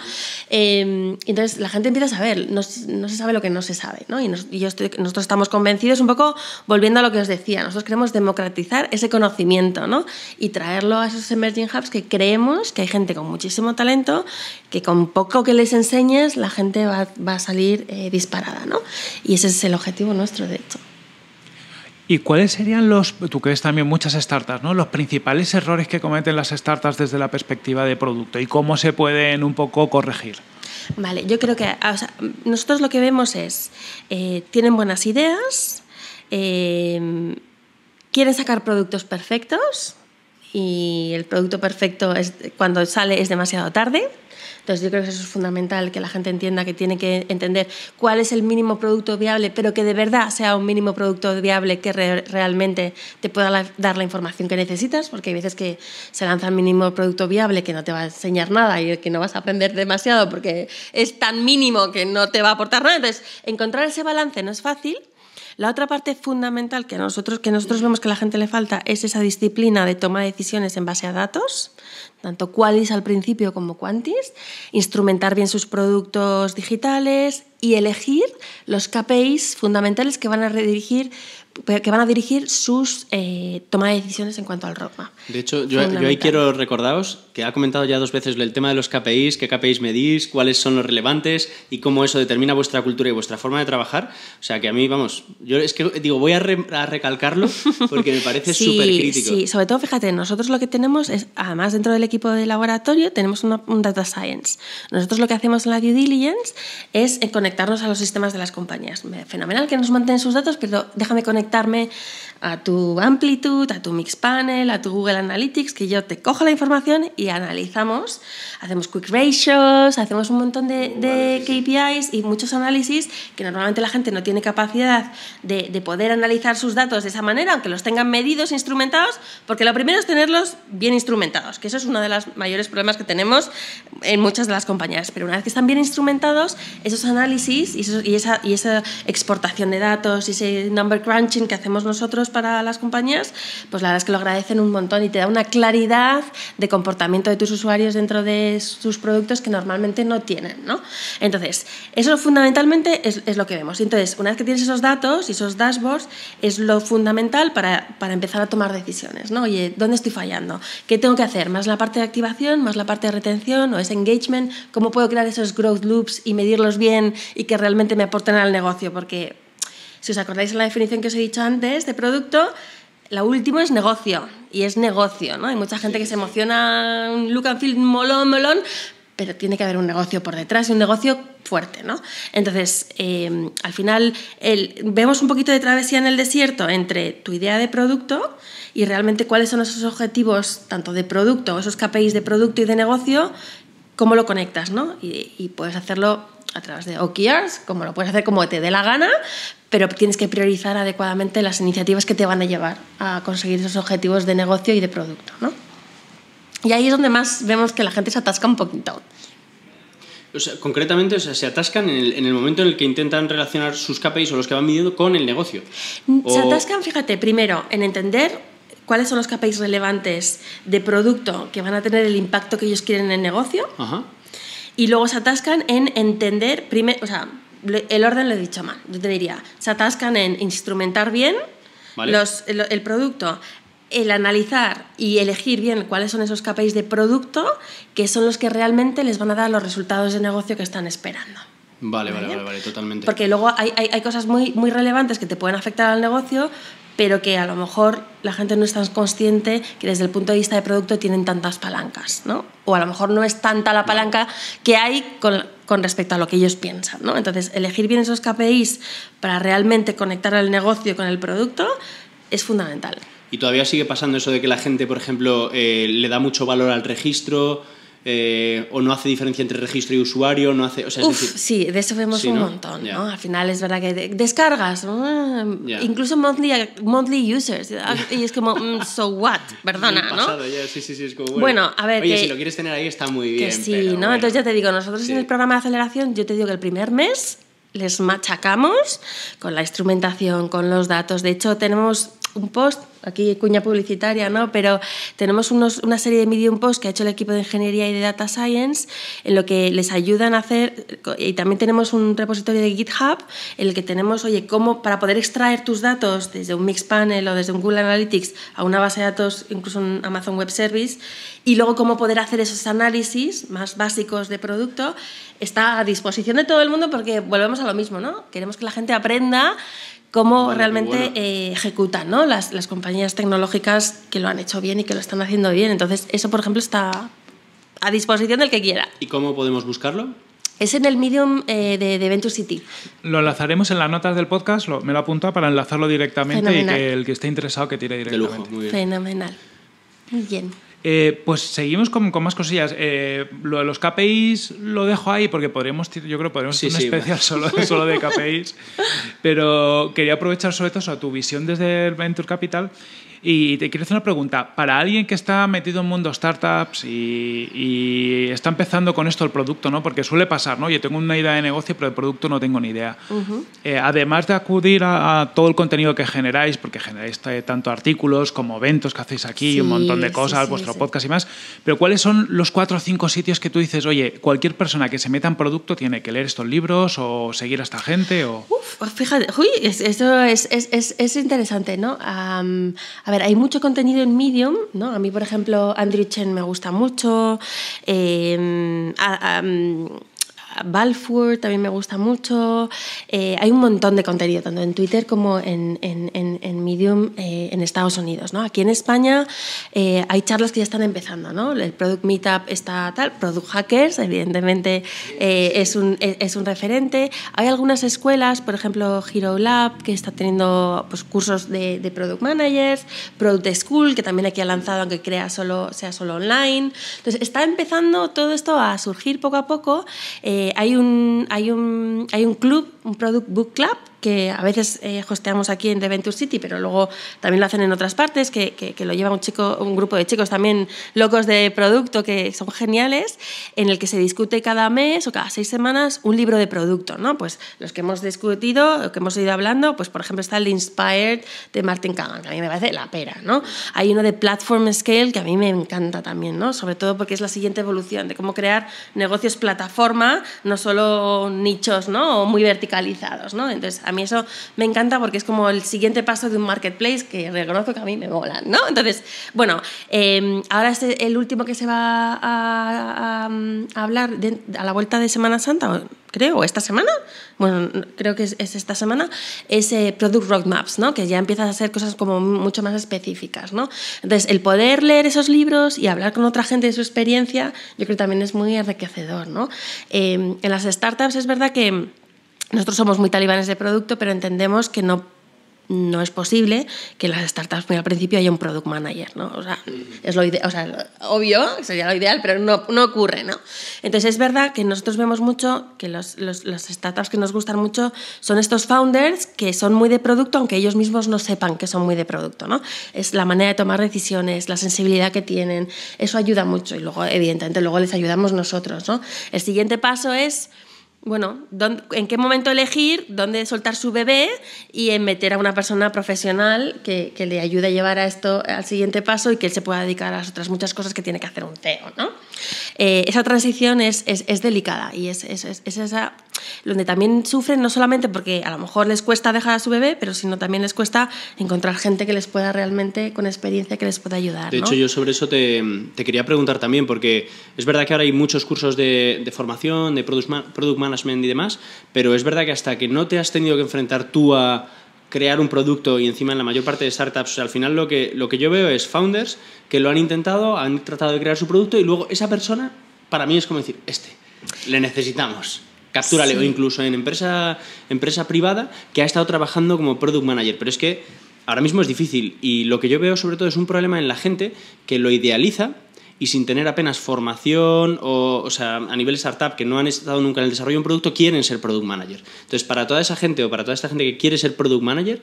Eh, entonces la gente empieza a saber, no, se sabe lo que no se sabe, ¿no? Y, yo estoy, nosotros estamos convencidos un poco, volviendo a lo que os decía, nosotros queremos democratizar ese conocimiento, ¿no? Y traerlo a esos emerging hubs que creemos que hay gente con muchísimo talento, que con poco que les enseñes la gente va, va a salir eh, disparada, ¿no? Y ese es el objetivo nuestro, de hecho. ¿Y cuáles serían los, tú que también muchas startups, ¿no? los principales errores que cometen las startups desde la perspectiva de producto y cómo se pueden un poco corregir? Vale, yo creo que nosotros lo que vemos es, eh, tienen buenas ideas, eh, quieren sacar productos perfectos y el producto perfecto es, cuando sale es demasiado tarde entonces yo creo que eso es fundamental, que la gente entienda que tiene que entender cuál es el mínimo producto viable, pero que de verdad sea un mínimo producto viable que realmente te pueda dar la información que necesitas, porque hay veces que se lanza el mínimo producto viable que no te va a enseñar nada y que no vas a aprender demasiado porque es tan mínimo que no te va a aportar nada. Entonces, encontrar ese balance no es fácil, la otra parte fundamental que nosotros, que nosotros vemos que a la gente le falta es esa disciplina de toma de decisiones en base a datos tanto qualis al principio como quantis, instrumentar bien sus productos digitales y elegir los KPIs fundamentales que van a redirigir que van a dirigir sus eh, toma de decisiones en cuanto al roadmap. De hecho, yo, ahí quiero recordaros que ha comentado ya dos veces el tema de los KPIs, qué KPIs medís, cuáles son los relevantes y cómo eso determina vuestra cultura y vuestra forma de trabajar. O sea, que a mí, vamos, yo es que digo, voy a, recalcarlo porque me parece súper crítico. Sí, sobre todo, fíjate, nosotros lo que tenemos es, además dentro del equipo de laboratorio, tenemos un data science. Nosotros lo que hacemos en la due diligence es conectarnos a los sistemas de las compañías. Fenomenal que nos mantengan sus datos, pero déjame conectarme a tu Amplitude, a tu Mixpanel, a tu Google Analytics, que yo te cojo la información y analizamos, hacemos quick ratios, hacemos un montón de, KPIs y muchos análisis que normalmente la gente no tiene capacidad de, de, poder analizar sus datos de esa manera, aunque los tengan medidos, instrumentados, porque lo primero es tenerlos bien instrumentados, que eso es uno de los mayores problemas que tenemos en muchas de las compañías. Pero una vez que están bien instrumentados, esos análisis y, y, esa, y esa exportación de datos y ese number crunching que hacemos nosotros para las compañías, pues la verdad es que lo agradecen un montón y te da una claridad de comportamiento de tus usuarios dentro de sus productos que normalmente no tienen. ¿no? Entonces, eso fundamentalmente es, es, lo que vemos. Entonces, una vez que tienes esos datos y esos dashboards, es lo fundamental para, para empezar a tomar decisiones. ¿no? Oye, ¿dónde estoy fallando? ¿Qué tengo que hacer? ¿Más la parte de activación, más la parte de retención o ese engagement? ¿Cómo puedo crear esos growth loops y medirlos bien y que realmente me aporten al negocio? Porque si os acordáis de la definición que os he dicho antes de producto, la última es negocio, y es negocio, ¿no? Hay mucha gente que se emociona, un look and feel molón, molón, pero tiene que haber un negocio por detrás y un negocio fuerte, ¿no? Entonces, em, al final, vemos un poquito de travesía en el desierto entre tu idea de producto y realmente cuáles son esos objetivos, tanto de producto, esos KPIs de producto y de negocio, cómo lo conectas, ¿no? Y, y puedes hacerlo a través de OKRs, como lo puedes hacer como te dé la gana, pero tienes que priorizar adecuadamente las iniciativas que te van a llevar a conseguir esos objetivos de negocio y de producto. ¿no? Y ahí es donde más vemos que la gente se atasca un poquito. O sea, concretamente, o sea, se atascan en el, en el, momento en el que intentan relacionar sus KPIs o los que van midiendo con el negocio. Se atascan, fíjate, primero en entender cuáles son los KPIs relevantes de producto que van a tener el impacto que ellos quieren en el negocio. Ajá. Y luego se atascan en entender, primero, o sea, el orden lo he dicho mal. Yo te diría, se atascan en instrumentar bien los, el, producto, el analizar y elegir bien cuáles son esos KPIs de producto que son los que realmente les van a dar los resultados de negocio que están esperando. Vale, vale, vale, vale, totalmente. Porque luego hay, hay, hay, cosas muy, muy relevantes que te pueden afectar al negocio, pero que a lo mejor la gente no es tan consciente que desde el punto de vista de producto tienen tantas palancas, ¿no? O a lo mejor no es tanta la palanca que hay con, respecto a lo que ellos piensan, ¿no? Entonces, elegir bien esos KPIs para realmente conectar al negocio con el producto es fundamental. ¿Y todavía sigue pasando eso de que la gente, por ejemplo, eh, le da mucho valor al registro? Eh, o no hace diferencia entre registro y usuario, no hace, o sea, sí, de eso vemos un montón, ¿no? Al final es verdad que descargas, incluso monthly, monthly users, y es como, mm, so what, perdona, ¿no? Sí, sí, sí, es como, bueno, a ver, oye, si lo quieres tener ahí está muy bien. Que sí, ¿no? Entonces ya te digo, nosotros en el programa de aceleración, yo te digo que el primer mes les machacamos con la instrumentación, con los datos. De hecho, tenemos un post, aquí cuña publicitaria, ¿no? pero tenemos unos, una serie de Medium posts que ha hecho el equipo de ingeniería y de data science en lo que les ayudan a hacer, y también tenemos un repositorio de GitHub en el que tenemos, oye, cómo para poder extraer tus datos desde un Mixpanel o desde un Google Analytics a una base de datos, incluso un Amazon Web Service, y luego cómo poder hacer esos análisis más básicos de producto, está a disposición de todo el mundo porque volvemos a lo mismo, ¿no? Queremos que la gente aprenda cómo realmente eh, ejecutan ¿no? las, las, compañías tecnológicas que lo han hecho bien y que lo están haciendo bien. Entonces, eso, por ejemplo, está a disposición del que quiera. ¿Y cómo podemos buscarlo? Es en el Medium eh, de, de, Venture City. Lo enlazaremos en las notas del podcast, lo, me lo apunto para enlazarlo directamente y que el que esté interesado que tire directamente. De lujo, muy bien. Fenomenal. Muy bien. Eh, pues seguimos con, con más cosillas. Eh, lo de los KPIs lo dejo ahí porque podríamos, yo creo que podríamos hacer un especial solo, solo de KPIs. pero quería aprovechar sobre todo a tu visión desde el Venture Capital Y te quiero hacer una pregunta. Para alguien que está metido en mundo startups y, está empezando con esto el producto, ¿no? Porque suele pasar, ¿no? Yo tengo una idea de negocio, pero de producto no tengo ni idea. Eh, además de acudir a, todo el contenido que generáis, porque generáis tanto artículos como eventos que hacéis aquí, y un montón de cosas, vuestro podcast y más, pero ¿cuáles son los cuatro o cinco sitios que tú dices, oye, cualquier persona que se meta en producto tiene que leer estos libros o seguir a esta gente? O... Uf, fíjate, uy, eso es, es, es, interesante, ¿no? a ver, hay mucho contenido en Medium, ¿no? A mí, por ejemplo, Andrew Chen me gusta mucho. Eh, Balfour también me gusta mucho. Eh, hay un montón de contenido, tanto en Twitter como en, en, en, Medium eh, en Estados Unidos. ¿no? Aquí en España eh, hay charlas que ya están empezando. ¿no? El Product Meetup está tal, Product Hackers, evidentemente, es, un, es un referente. Hay algunas escuelas, por ejemplo, Hero Lab, que está teniendo pues, cursos de, de, Product Managers, Product School, que también aquí ha lanzado, aunque crea solo, sea solo online. Entonces, está empezando todo esto a surgir poco a poco. Hay, un, hay, un, hay un club, un Product Book Club, que a veces eh, hosteamos aquí en The Venture City, pero luego también lo hacen en otras partes, que, que, lo lleva un, chico, un grupo de chicos también locos de producto que son geniales, en el que se discute cada mes o cada seis semanas un libro de producto, ¿no? Pues los que hemos discutido, que hemos ido hablando, pues por ejemplo está el Inspired de Martin Kagan, que a mí me parece la pera, ¿no? Hay uno de Platform Scale que a mí me encanta también, ¿no? Sobre todo porque es la siguiente evolución de cómo crear negocios plataforma, no solo nichos, ¿no? O muy verticalizados, ¿no? Entonces, a mí eso me encanta porque es como el siguiente paso de un marketplace que reconozco que a mí me mola, ¿no? Entonces, bueno, em, ahora es el último que se va a, hablar a la vuelta de Semana Santa, creo, esta semana, bueno, creo que es, esta semana, es eh, Product Roadmaps, ¿no? que ya empiezas a hacer cosas como mucho más específicas. ¿no? Entonces, el poder leer esos libros y hablar con otra gente de su experiencia, yo creo que también es muy enriquecedor. ¿no? Em, en las startups es verdad que nosotros somos muy talibanes de producto, pero entendemos que no no es posible que en las startups muy al principio haya un product manager, ¿no? O sea, es lo o sea, obvio, sería lo ideal, pero no, no, ocurre, ¿no? Entonces es verdad que nosotros vemos mucho que los, los, startups que nos gustan mucho son estos founders que son muy de producto, aunque ellos mismos no sepan que son muy de producto, ¿no? Es la manera de tomar decisiones, la sensibilidad que tienen, eso ayuda mucho y luego, evidentemente, luego les ayudamos nosotros, ¿no? El siguiente paso es bueno, en qué momento elegir, dónde soltar su bebé y en meter a una persona profesional que, le ayude a llevar a esto al siguiente paso y que él se pueda dedicar a las otras muchas cosas que tiene que hacer un CEO. ¿no? Eh, esa transición es, es, delicada y es, es, esa donde también sufren no solamente porque a lo mejor les cuesta dejar a su bebé, pero sino también les cuesta encontrar gente que les pueda realmente, con experiencia, que les pueda ayudar. De hecho, yo sobre eso te, te, quería preguntar también, porque es verdad que ahora hay muchos cursos de, de formación, de product, product management y demás, pero es verdad que hasta que no te has tenido que enfrentar tú a crear un producto y encima en la mayor parte de startups, al final lo que, lo que yo veo es founders que lo han intentado, han tratado de crear su producto y luego esa persona, para mí es como decir, este, le necesitamos. Captúrale, o incluso en empresa, empresa privada que ha estado trabajando como product manager. Pero es que ahora mismo es difícil y lo que yo veo sobre todo es un problema en la gente que lo idealiza y sin tener apenas formación o, o sea, a nivel startup que no han estado nunca en el desarrollo de un producto, quieren ser product manager. Entonces, para toda esa gente o para toda esta gente que quiere ser product manager,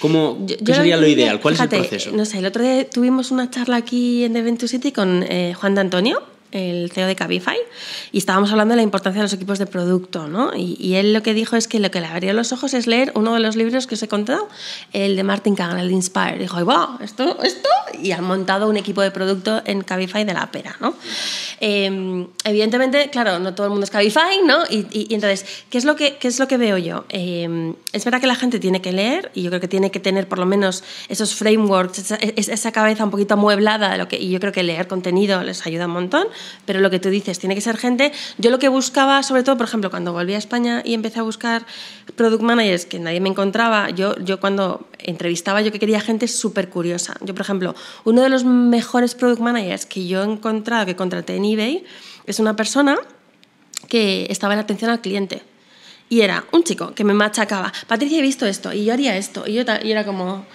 ¿Cómo, ¿Qué sería lo ideal? ¿Cuál es el proceso? No sé, el otro día tuvimos una charla aquí en The City con eh, Juan de Antonio, el CEO de Cabify, y estábamos hablando de la importancia de los equipos de producto, ¿no? Y, él lo que dijo es que lo que le abrió los ojos es leer uno de los libros que os he contado, el de Martin Kagan, el de Inspire. Dijo, wow, ¿esto, esto? Y han montado un equipo de producto en Cabify de la pera, ¿no? Em, evidentemente, claro, no todo el mundo es Cabify, ¿no? Y, entonces, ¿qué es lo que, qué es lo que veo yo? Em, es verdad que la gente tiene que leer, y yo creo que tiene que tener por lo menos esos frameworks, esa, esa cabeza un poquito amueblada, de lo que, y yo creo que leer contenido les ayuda un montón, pero lo que tú dices, tiene que ser gente. Yo lo que buscaba, sobre todo, por ejemplo, cuando volví a España y empecé a buscar product managers que nadie me encontraba, yo, yo cuando entrevistaba, yo que quería gente súper curiosa. Yo, por ejemplo, uno de los mejores product managers que yo he encontrado, que contraté en eBay, es una persona que estaba en atención al cliente. Y era un chico que me machacaba. Patricia, he visto esto y yo haría esto. Y yo y era como,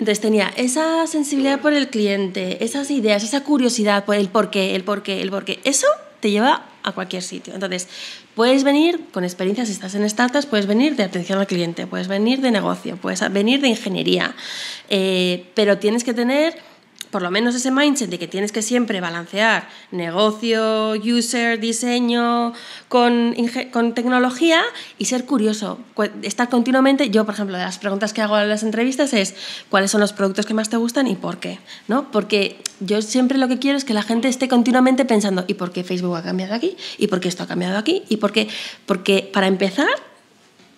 entonces tenía esa sensibilidad por el cliente, esas ideas, esa curiosidad por el por qué, el por qué, el por qué. Eso te lleva a cualquier sitio. Entonces, puedes venir con experiencias, si estás en startups, puedes venir de atención al cliente, puedes venir de negocio, puedes venir de ingeniería, eh, pero tienes que tener por lo menos ese mindset de que tienes que siempre balancear negocio, user, diseño con, con, tecnología y ser curioso. Estar continuamente, yo por ejemplo, de las preguntas que hago en las entrevistas es cuáles son los productos que más te gustan y por qué. ¿no? Porque yo siempre lo que quiero es que la gente esté continuamente pensando ¿y por qué Facebook ha cambiado aquí? ¿Y por qué esto ha cambiado aquí? ¿Y por qué? Porque para empezar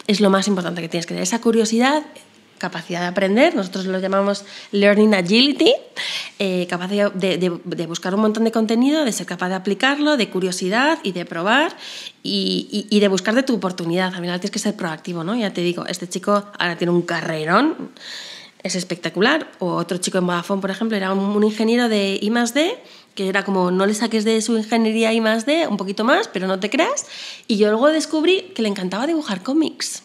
es lo más importante que tienes que tener, esa curiosidad capacidad de aprender, nosotros lo llamamos Learning Agility, eh, capacidad de, buscar un montón de contenido, de ser capaz de aplicarlo, de curiosidad y de probar y, de buscar de tu oportunidad. Al final tienes que ser proactivo, ¿no? Ya te digo, este chico ahora tiene un carrerón, es espectacular. O otro chico en Vodafone, por ejemplo, era un, ingeniero de I que era como no le saques de su ingeniería I +D, un poquito más, pero no te creas. Y yo luego descubrí que le encantaba dibujar cómics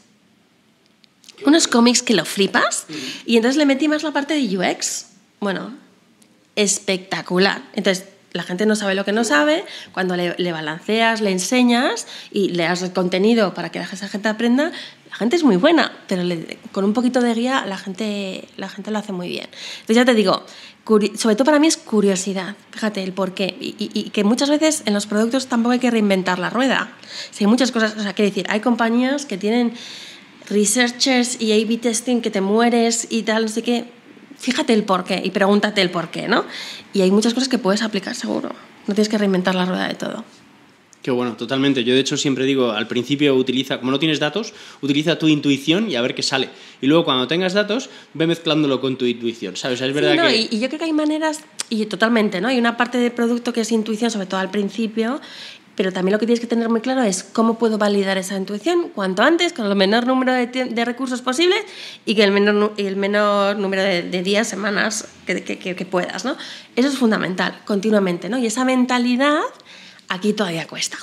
unos cómics que lo flipas y entonces le metí más la parte de UX. Bueno, espectacular. Entonces, la gente no sabe lo que no sabe, cuando le, balanceas, le enseñas y le das contenido para que la gente aprenda, la gente es muy buena, pero con un poquito de guía la gente, la gente lo hace muy bien. Entonces ya te digo, sobre todo para mí es curiosidad, fíjate el por qué, y, y, que muchas veces en los productos tampoco hay que reinventar la rueda. Si hay muchas cosas, o sea, quiero decir, hay compañías que tienen researchers y A-B testing que te mueres y tal, no sé qué. Fíjate el por qué y pregúntate el por qué, ¿no? Y hay muchas cosas que puedes aplicar seguro. No tienes que reinventar la rueda de todo. Qué bueno, totalmente. Yo de hecho siempre digo, al principio utiliza, como no tienes datos, utiliza tu intuición y a ver qué sale. Y luego cuando tengas datos, ve mezclándolo con tu intuición, ¿sabes? Es verdad que... y, y, yo creo que hay maneras, y totalmente, ¿no? Hay una parte del producto que es intuición, sobre todo al principio, pero también lo que tienes que tener muy claro es cómo puedo validar esa intuición cuanto antes, con el menor número de, recursos posibles y que el menor, el menor número de, días, semanas que, que, puedas. ¿no? Eso es fundamental, continuamente. ¿no? Y esa mentalidad aquí todavía cuesta.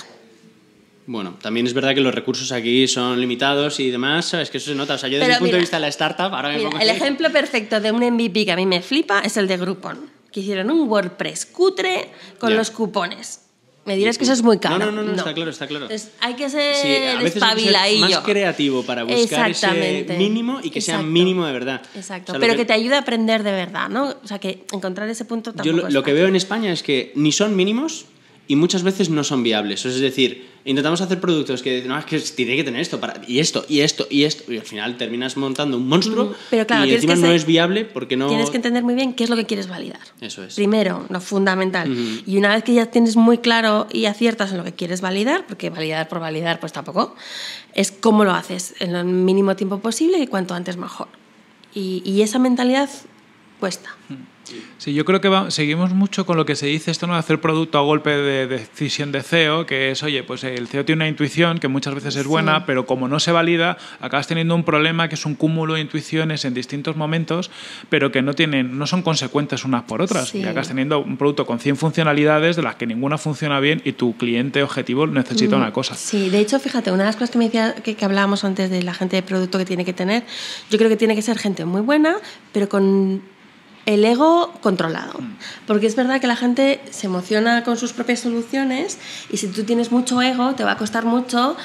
Bueno, también es verdad que los recursos aquí son limitados y demás, sabes que eso se nota. O sea, yo desde el punto de vista de la startup, ahora El ejemplo perfecto de un MVP que a mí me flipa es el de Groupon, que hicieron un WordPress cutre con los cupones. Me dirás que eso es muy caro. No, no, no, está claro, está claro. Entonces, hay que ser sí, más creativo para buscar ese mínimo y que sea mínimo de verdad. Exacto, pero que... te ayude a aprender de verdad, ¿no? O sea, que encontrar ese punto tampoco Yo lo, lo que veo en España es que ni son mínimos y muchas veces no son viables. Es decir, intentamos hacer productos que no, es que tiene que tener esto, para, y esto, y esto, y esto, y al final terminas montando un monstruo pero claro, y encima no es viable porque no... Tienes que entender muy bien qué es lo que quieres validar. Eso es. Primero, lo fundamental. Y una vez que ya tienes muy claro y aciertas en lo que quieres validar, porque validar por validar pues tampoco, es cómo lo haces en el mínimo tiempo posible y cuanto antes mejor. Y, y esa mentalidad cuesta. Sí, yo creo que seguimos mucho con lo que se dice esto no de hacer producto a golpe de, decisión de CEO, que es, oye, pues el CEO tiene una intuición que muchas veces es buena, pero como no se valida, acabas teniendo un problema que es un cúmulo de intuiciones en distintos momentos, pero que no tienen, no son consecuentes unas por otras. Y acabas teniendo un producto con 100 funcionalidades de las que ninguna funciona bien y tu cliente objetivo necesita mm, una cosa. Sí, de hecho, fíjate, una de las cosas que me decía que, que hablábamos antes de la gente de producto que tiene que tener, yo creo que tiene que ser gente muy buena, pero con el ego controlado. Mm. Porque es verdad que la gente se emociona con sus propias soluciones y si tú tienes mucho ego, te va a costar mucho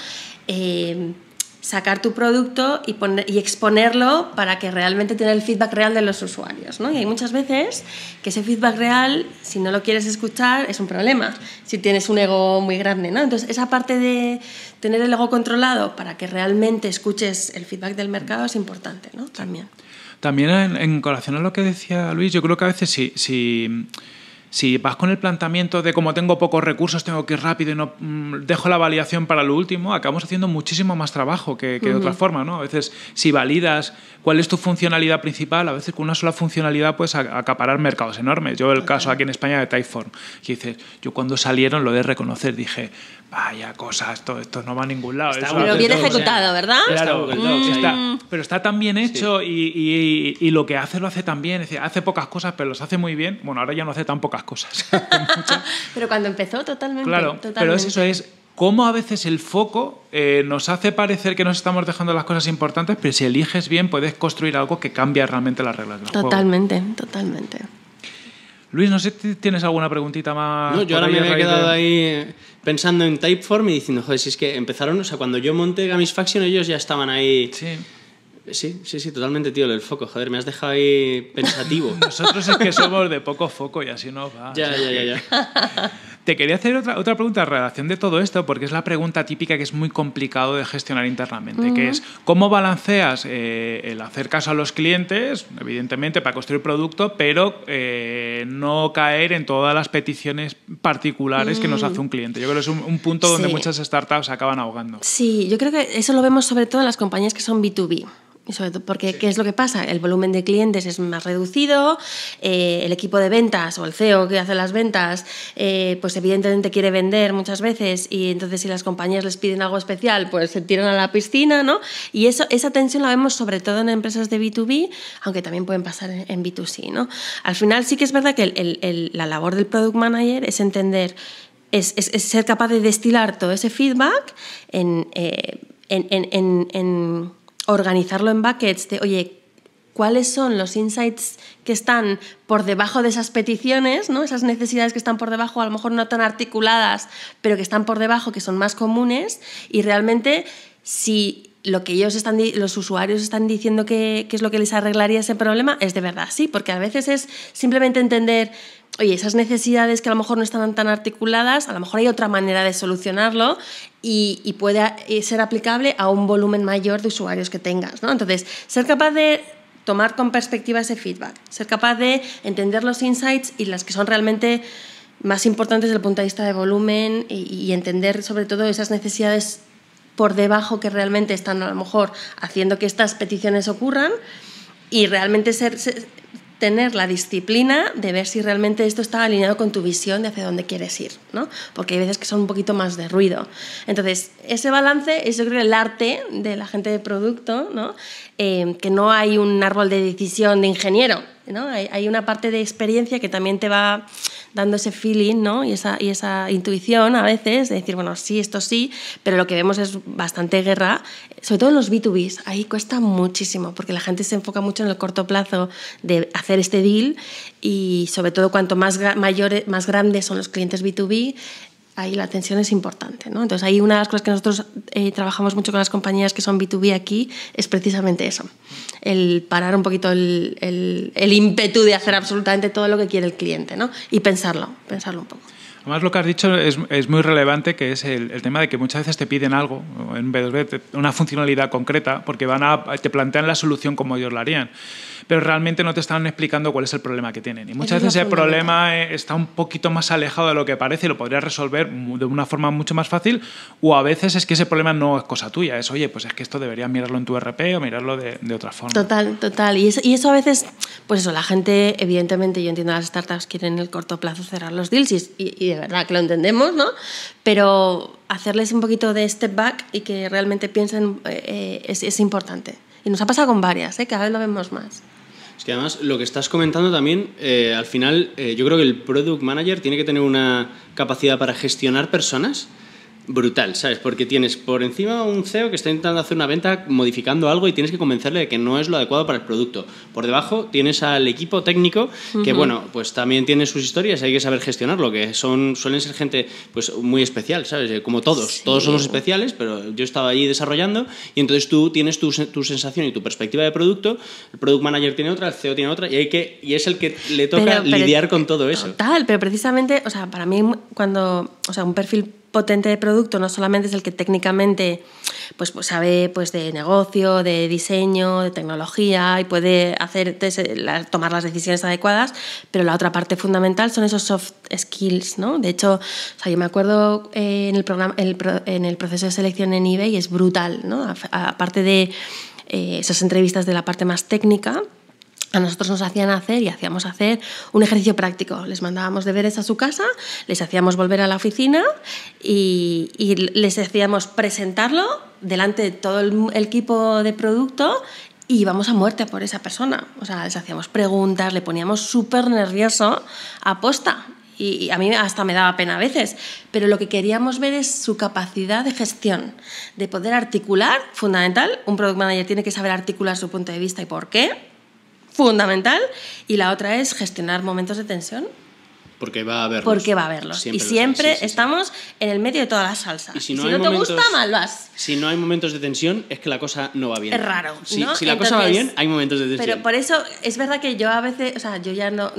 eh, sacar tu producto y, y exponerlo para que realmente tenga el feedback real de los usuarios. ¿no? Y hay muchas veces que ese feedback real, si no lo quieres escuchar, es un problema, si tienes un ego muy grande. ¿no? Entonces, esa parte de tener el ego controlado para que realmente escuches el feedback del mercado es importante ¿no? también. También en, en colación a lo que decía Luis, yo creo que a veces si, si, si vas con el planteamiento de como tengo pocos recursos, tengo que ir rápido y no mm, dejo la validación para lo último, acabamos haciendo muchísimo más trabajo que, que de otra forma. ¿no? A veces si validas cuál es tu funcionalidad principal, a veces con una sola funcionalidad puedes acaparar mercados enormes. Yo el caso aquí en España de Typeform, que dices, yo cuando salieron lo de reconocer dije, vaya cosa, esto, esto no va a ningún lado. Está pero bien ejecutado, ¿verdad? Claro, está, pero está tan bien hecho y, y, lo que hace lo hace tan bien. hace pocas cosas, pero los hace muy bien. Bueno, ahora ya no hace tan pocas cosas. pero cuando empezó, totalmente. Claro, pero es eso, es cómo a veces el foco eh, nos hace parecer que nos estamos dejando las cosas importantes, pero si eliges bien puedes construir algo que cambia realmente las reglas del totalmente, Totalmente, totalmente. Luis, no sé si tienes alguna preguntita más. No, yo ahora me había quedado ahí pensando en Typeform y diciendo, joder, si es que empezaron, o sea, cuando yo monté Gamisfaction, ellos ya estaban ahí. Sí. Sí, sí, sí, totalmente, tío, el foco. Joder, me has dejado ahí pensativo. Nosotros es que somos de poco foco y así no va. Ya, ya, ya, ya. Te quería hacer otra, otra pregunta en relación de todo esto, porque es la pregunta típica que es muy complicado de gestionar internamente, que es cómo balanceas eh, el hacer caso a los clientes, evidentemente para construir producto, pero eh, no caer en todas las peticiones particulares que nos hace un cliente. Yo creo que es un, punto donde muchas startups acaban ahogando. Sí, yo creo que eso lo vemos sobre todo en las compañías que son B2B porque, ¿qué es lo que pasa? El volumen de clientes es más reducido, eh, el equipo de ventas o el CEO que hace las ventas, eh, pues evidentemente quiere vender muchas veces y entonces si las compañías les piden algo especial, pues se tiran a la piscina, ¿no? Y eso, esa tensión la vemos sobre todo en empresas de B2B, aunque también pueden pasar en, B2C, ¿no? Al final sí que es verdad que la labor del Product Manager es entender, es, ser capaz de destilar todo ese feedback en, eh, en organizarlo en buckets de, oye, cuáles son los insights que están por debajo de esas peticiones, ¿no? esas necesidades que están por debajo, a lo mejor no tan articuladas, pero que están por debajo, que son más comunes, y realmente si lo que ellos están, los usuarios están diciendo que, que, es lo que les arreglaría ese problema, es de verdad, sí, porque a veces es simplemente entender oye, esas necesidades que a lo mejor no están tan articuladas, a lo mejor hay otra manera de solucionarlo y, puede eh, ser aplicable a un volumen mayor de usuarios que tengas. ¿no? Entonces, ser capaz de tomar con perspectiva ese feedback, ser capaz de entender los insights y las que son realmente más importantes desde el punto de vista de volumen y, entender sobre todo esas necesidades por debajo que realmente están a lo mejor haciendo que estas peticiones ocurran y realmente ser, tener la disciplina de ver si realmente esto está alineado con tu visión de hacia dónde quieres ir, ¿no? Porque hay veces que son un poquito más de ruido. Entonces, ese balance es yo creo el arte de la gente de producto, ¿no? Eh, que no hay un árbol de decisión de ingeniero, ¿no? Hay, hay, una parte de experiencia que también te va dando ese feeling ¿no? y, esa, y esa intuición a veces de decir, bueno, sí, esto sí, pero lo que vemos es bastante guerra, sobre todo en los B2Bs. Ahí cuesta muchísimo porque la gente se enfoca mucho en el corto plazo de hacer este deal y sobre todo cuanto más, mayores, más grandes son los clientes B2B, ahí la tensión es importante. ¿no? Entonces, ahí una de las cosas que nosotros eh, trabajamos mucho con las compañías que son B2B aquí es precisamente eso, el parar un poquito el, el, el ímpetu de hacer absolutamente todo lo que quiere el cliente ¿no? y pensarlo, pensarlo un poco. Además, lo que has dicho es, es muy relevante, que es el, el, tema de que muchas veces te piden algo, en B2B, una funcionalidad concreta, porque van a, te plantean la solución como ellos la harían pero realmente no te están explicando cuál es el problema que tienen. Y muchas veces el problema eh, está un poquito más alejado de lo que parece y lo podrías resolver de una forma mucho más fácil, o a veces es que ese problema no es cosa tuya, es, oye, pues es que esto deberías mirarlo en tu RP o mirarlo de, de otra forma. Total, total. Y eso, y eso, a veces, pues eso, la gente, evidentemente, yo entiendo las startups quieren en el corto plazo cerrar los deals y, y, de verdad que lo entendemos, ¿no? Pero hacerles un poquito de step back y que realmente piensen eh, eh, es, es importante. Y nos ha pasado con varias, ¿eh? cada vez lo vemos más. Es que además lo que estás comentando también, eh, al final eh, yo creo que el product manager tiene que tener una capacidad para gestionar personas brutal, ¿sabes? Porque tienes por encima un CEO que está intentando hacer una venta modificando algo y tienes que convencerle de que no es lo adecuado para el producto. Por debajo tienes al equipo técnico que, bueno, pues también tiene sus historias y hay que saber gestionarlo, que son, suelen ser gente pues muy especial, ¿sabes? Como todos, todos somos especiales, pero yo estaba allí desarrollando y entonces tú tienes tu, tu, sensación y tu perspectiva de producto, el product manager tiene otra, el CEO tiene otra y, hay que, y es el que le toca lidiar con todo eso. Total, pero precisamente, o sea, para mí cuando, o sea, un perfil potente de producto no solamente es el que técnicamente pues, pues sabe pues, de negocio, de diseño, de tecnología y puede hacer, tomar las decisiones adecuadas, pero la otra parte fundamental son esos soft skills. ¿no? De hecho, yo me acuerdo eh, en, el programa, en el proceso de selección en eBay es brutal. ¿no? Aparte de eh, esas entrevistas de la parte más técnica, a nosotros nos hacían hacer y hacíamos hacer un ejercicio práctico. Les mandábamos deberes a su casa, les hacíamos volver a la oficina y, les hacíamos presentarlo delante de todo el, equipo de producto y íbamos a muerte por esa persona. O sea, les hacíamos preguntas, le poníamos súper nervioso a posta. Y a mí hasta me daba pena a veces, pero lo que queríamos ver es su capacidad de gestión, de poder articular, fundamental, un product manager tiene que saber articular su punto de vista y por qué, fundamental y la otra es gestionar momentos de tensión Porque va a haberlos. Porque va a haberlos. y siempre estamos en el medio de toda la salsa. Y si no, te gusta, mal vas. Si no hay momentos de tensión, es que la cosa no va bien. Es raro. Si, si la cosa va bien, hay momentos de tensión. Pero por eso es verdad que yo a veces, o sea, yo ya no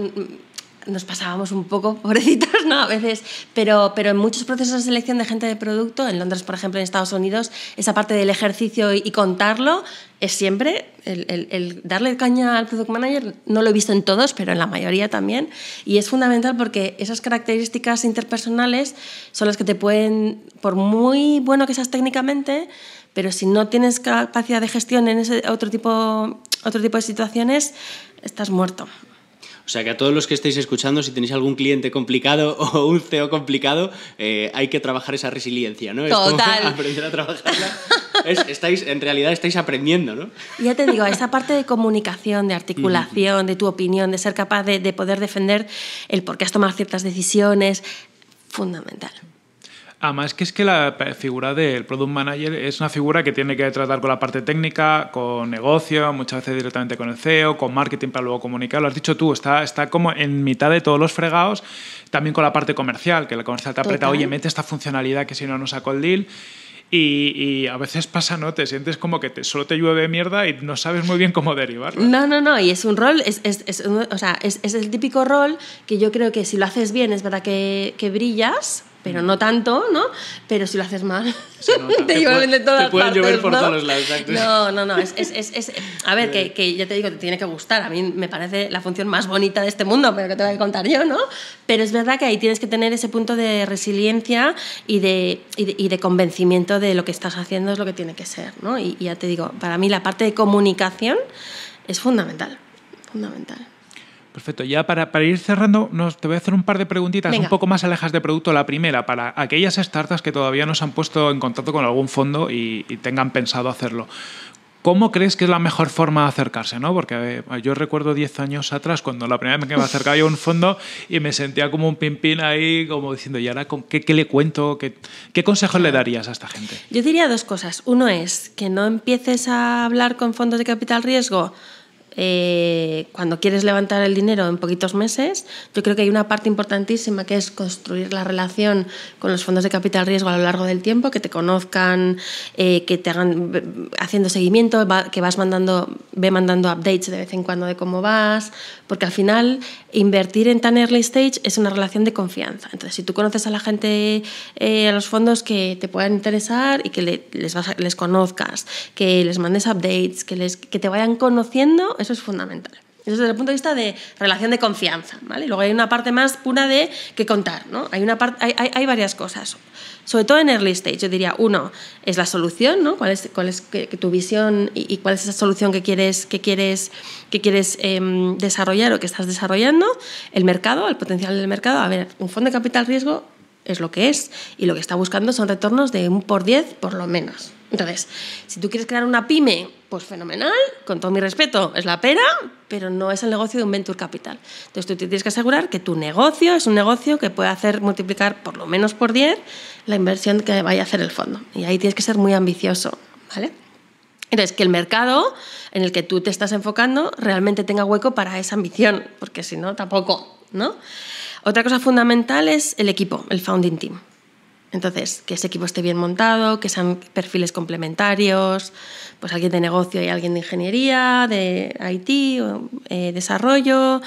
nos pasábamos un poco, pobrecitos, ¿no? A veces, pero, pero en muchos procesos de selección de gente de producto, en Londres, por ejemplo, en Estados Unidos, esa parte del ejercicio y, contarlo es siempre el, el, darle caña al product manager, no lo he visto en todos, pero en la mayoría también, y es fundamental porque esas características interpersonales son las que te pueden, por muy bueno que seas técnicamente, pero si no tienes capacidad de gestión en ese otro tipo, otro tipo de situaciones, estás muerto. O sea que a todos los que estéis escuchando, si tenéis algún cliente complicado o un CEO complicado, eh, hay que trabajar esa resiliencia, ¿no? Total. aprender a trabajarla. estáis, en realidad estáis aprendiendo, ¿no? Ya te digo, esa parte de comunicación, de articulación, de tu opinión, de ser capaz de, de poder defender el por qué has tomado ciertas decisiones, fundamental. Además, que es que la figura del product manager es una figura que tiene que tratar con la parte técnica, con negocio, muchas veces directamente con el CEO, con marketing para luego comunicar. Lo has dicho tú, está, está como en mitad de todos los fregados, también con la parte comercial, que la comercial te aprieta, oye, mete esta funcionalidad que si no, no saco el deal. Y, a veces pasa, ¿no? Te sientes como que te, solo te llueve mierda y no sabes muy bien cómo derivarlo. No, no, no, y es un rol, es, es, es o sea, es, el típico rol que yo creo que si lo haces bien es verdad que, que brillas, pero no tanto, ¿no? Pero si lo haces mal, te, llueven de todas te pueden llover por todos lados. No, no, no. Es, es, es, a ver, que, que, ya te digo, te tiene que gustar. A mí me parece la función más bonita de este mundo, pero que te voy a contar yo, ¿no? Pero es verdad que ahí tienes que tener ese punto de resiliencia y de, y de, convencimiento de lo que estás haciendo es lo que tiene que ser, ¿no? Y, y ya te digo, para mí la parte de comunicación es fundamental, fundamental. Perfecto. Ya para, para ir cerrando, nos, te voy a hacer un par de preguntitas un poco más alejas de producto. La primera, para aquellas startups que todavía no se han puesto en contacto con algún fondo y, tengan pensado hacerlo. ¿Cómo crees que es la mejor forma de acercarse? ¿no? Porque eh, yo recuerdo 10 años atrás, cuando la primera vez que me acercaba yo a un fondo y me sentía como un pimpín ahí, como diciendo, ¿y ahora qué, qué le cuento? ¿Qué, ¿Qué consejos le darías a esta gente? Yo diría dos cosas. Uno es que no empieces a hablar con fondos de capital riesgo eh, cuando quieres levantar el dinero en poquitos meses, yo creo que hay una parte importantísima que es construir la relación con los fondos de capital riesgo a lo largo del tiempo, que te conozcan, eh, que te hagan haciendo seguimiento, que vas mandando, ve mandando updates de vez en cuando de cómo vas, porque al final invertir en tan early stage es una relación de confianza. Entonces, si tú conoces a la gente, eh, a los fondos que te puedan interesar y que les, les conozcas, que les mandes updates, que, les, que te vayan conociendo, eso es fundamental. Eso desde el punto de vista de relación de confianza, ¿vale? Luego hay una parte más pura de qué contar, ¿no? Hay, una hay, hay, varias cosas. Sobre todo en early stage, yo diría, uno, es la solución, ¿no? ¿Cuál es, cuál es que, tu visión y, cuál es esa solución que quieres, que quieres, que quieres em, desarrollar o que estás desarrollando? El mercado, el potencial del mercado. A ver, un fondo de capital riesgo es lo que es y lo que está buscando son retornos de un por diez por lo menos. Entonces, si tú quieres crear una pyme, pues fenomenal, con todo mi respeto, es la pera, pero no es el negocio de un venture capital. Entonces tú te tienes que asegurar que tu negocio es un negocio que puede hacer multiplicar por lo menos por 10 la inversión que vaya a hacer el fondo. Y ahí tienes que ser muy ambicioso, ¿vale? Entonces, que el mercado en el que tú te estás enfocando realmente tenga hueco para esa ambición, porque si no, tampoco, ¿no? Otra cosa fundamental es el equipo, el founding team. Entonces, que ese equipo esté bien montado, que sean perfiles complementarios, pues alguien de negocio y alguien de ingeniería, de IT, eh, desarrollo,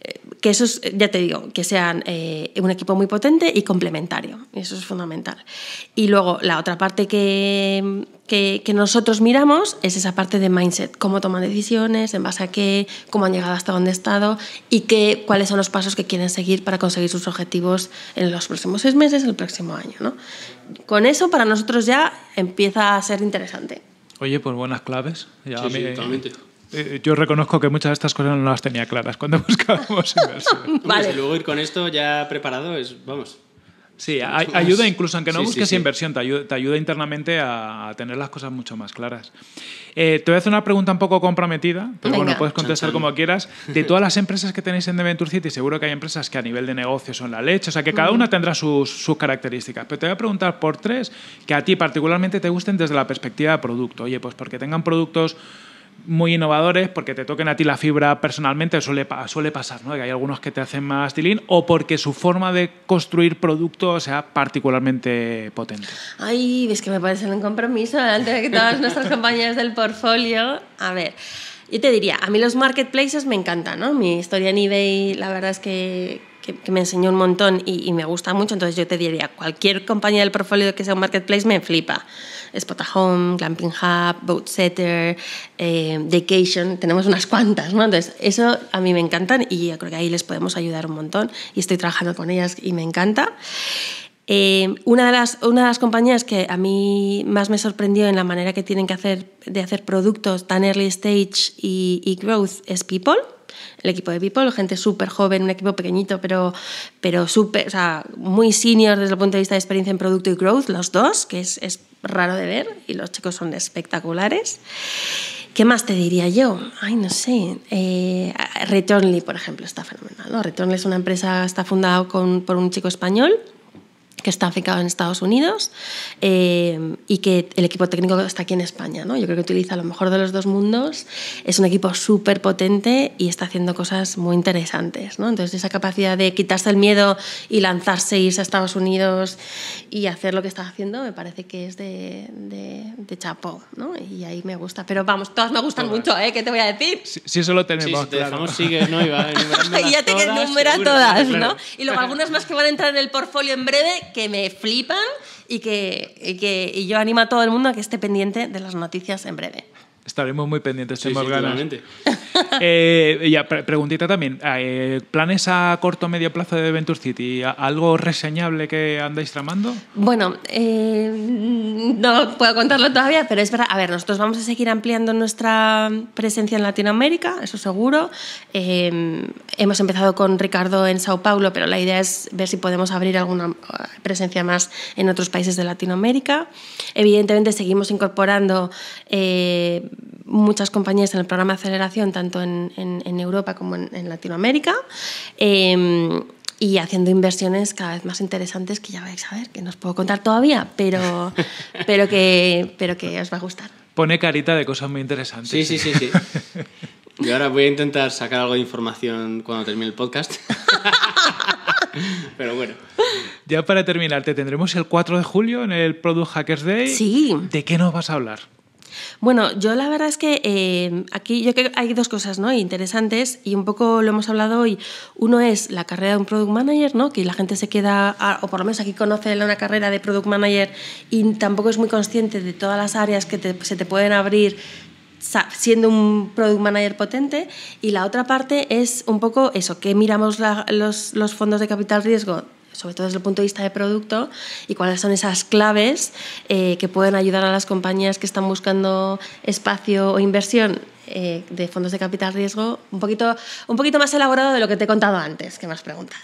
eh, que esos, ya te digo, que sean eh, un equipo muy potente y complementario. Eso es fundamental. Y luego la otra parte que, que, nosotros miramos es esa parte de mindset, cómo toman decisiones, en base a qué, cómo han llegado hasta donde han estado y qué, cuáles son los pasos que quieren seguir para conseguir sus objetivos en los próximos seis meses, el próximo año. ¿no? Con eso para nosotros ya empieza a ser interesante. Oye, pues buenas claves. Ya sí, totalmente. Eh, yo reconozco que muchas de estas cosas no las tenía claras cuando buscábamos inversión. vale. luego ir con esto ya preparado es, vamos, Sí, ayuda incluso, aunque no busques inversión, te ayuda, te ayuda, internamente a, tener las cosas mucho más claras. Eh, te voy a hacer una pregunta un poco comprometida, pero bueno, puedes contestar como quieras. De todas las empresas que tenéis en The Venture City, seguro que hay empresas que a nivel de negocio son la leche, o sea que cada una tendrá sus, sus, características. Pero te voy a preguntar por tres que a ti particularmente te gusten desde la perspectiva de producto. Oye, pues porque tengan productos muy innovadores porque te toquen a ti la fibra personalmente, suele, suele pasar, ¿no? Que hay algunos que te hacen más tilín o porque su forma de construir producto sea particularmente potente. Ay, ves que me parece un compromiso delante de todas nuestras compañías del portfolio. A ver, yo te diría, a mí los marketplaces me encantan, ¿no? Mi historia en eBay, la verdad es que, que, me enseñó un montón y, y, me gusta mucho, entonces yo te diría, cualquier compañía del portfolio que sea un marketplace me flipa. Spotahome, Glamping Hub, Boatsetter, eh, Vacation, tenemos unas cuantas, ¿no? Entonces, eso a mí me encantan y yo creo que ahí les podemos ayudar un montón y estoy trabajando con ellas y me encanta. Eh, una, de las, una de las compañías que a mí más me sorprendió en la manera que tienen que hacer, de hacer productos tan early stage y growth es People el equipo de People, gente súper joven, un equipo pequeñito, pero, pero súper, o sea, muy senior desde el punto de vista de experiencia en producto y growth, los dos, que es, es raro de ver, y los chicos son espectaculares. ¿Qué más te diría yo? Ay, no sé. Eh, Returnly, por ejemplo, está fenomenal. ¿no? Returnly es una empresa, está fundada con, por un chico español que está afincado en Estados Unidos eh, y que el equipo técnico está aquí en España. ¿no? Yo creo que utiliza lo mejor de los dos mundos, es un equipo súper potente y está haciendo cosas muy interesantes. ¿no? Entonces, esa capacidad de quitarse el miedo y lanzarse, irse a Estados Unidos y hacer lo que está haciendo, me parece que es de, de, de chapo. ¿no? Y ahí me gusta. Pero vamos, todas me gustan mucho, ¿eh? ¿Qué te voy a decir? Sí, eso lo tenemos. Sí, te dejamos, sigue, ¿no? Y, va y ya te enumerar todas, ¿no? Y luego algunas más que van a entrar en el portfolio en breve que me flipan y que, y que y yo animo a todo el mundo a que esté pendiente de las noticias en breve. Estaremos muy pendientes, sí, tenemos sí, eh, ya, preguntita también. Eh, ¿Planes a corto o medio plazo de Venture City? ¿Algo reseñable que andáis tramando? Bueno, eh, no puedo contarlo todavía, pero es verdad. A ver, nosotros vamos a seguir ampliando nuestra presencia en Latinoamérica, eso seguro. hemos empezado con Ricardo en Sao Paulo, pero la idea es ver si podemos abrir alguna presencia más en otros países de Latinoamérica. Evidentemente, seguimos incorporando muchas compañías en el programa de aceleración, tanto en, en, Europa como en, Latinoamérica. Em, y haciendo inversiones cada vez más interesantes que ya vais a ver, que no os puedo contar todavía, pero, pero, que, pero que os va a gustar. Pone carita de cosas muy interesantes. Sí, sí, sí, sí. Y ahora voy a intentar sacar algo de información cuando termine el podcast. Pero bueno. Ya para terminar, te tendremos el 4 de julio en el Product Hackers Day. Sí. ¿De qué nos vas a hablar? Bueno, yo la verdad es que eh, aquí yo creo que hay dos cosas ¿no? interesantes y un poco lo hemos hablado hoy. Uno es la carrera de un product manager, ¿no? que la gente se queda, o por lo menos aquí conoce una carrera de product manager y tampoco es muy consciente de todas las áreas que se te pueden abrir siendo un product manager potente y la otra parte es un poco eso, que miramos los fondos de capital riesgo sobre todo desde el punto de vista de producto, y cuáles son esas claves eh, que pueden ayudar a las compañías que están buscando espacio o inversión eh, de fondos de capital riesgo, un poquito, un poquito más elaborado de lo que te he contado antes, que me has preguntado.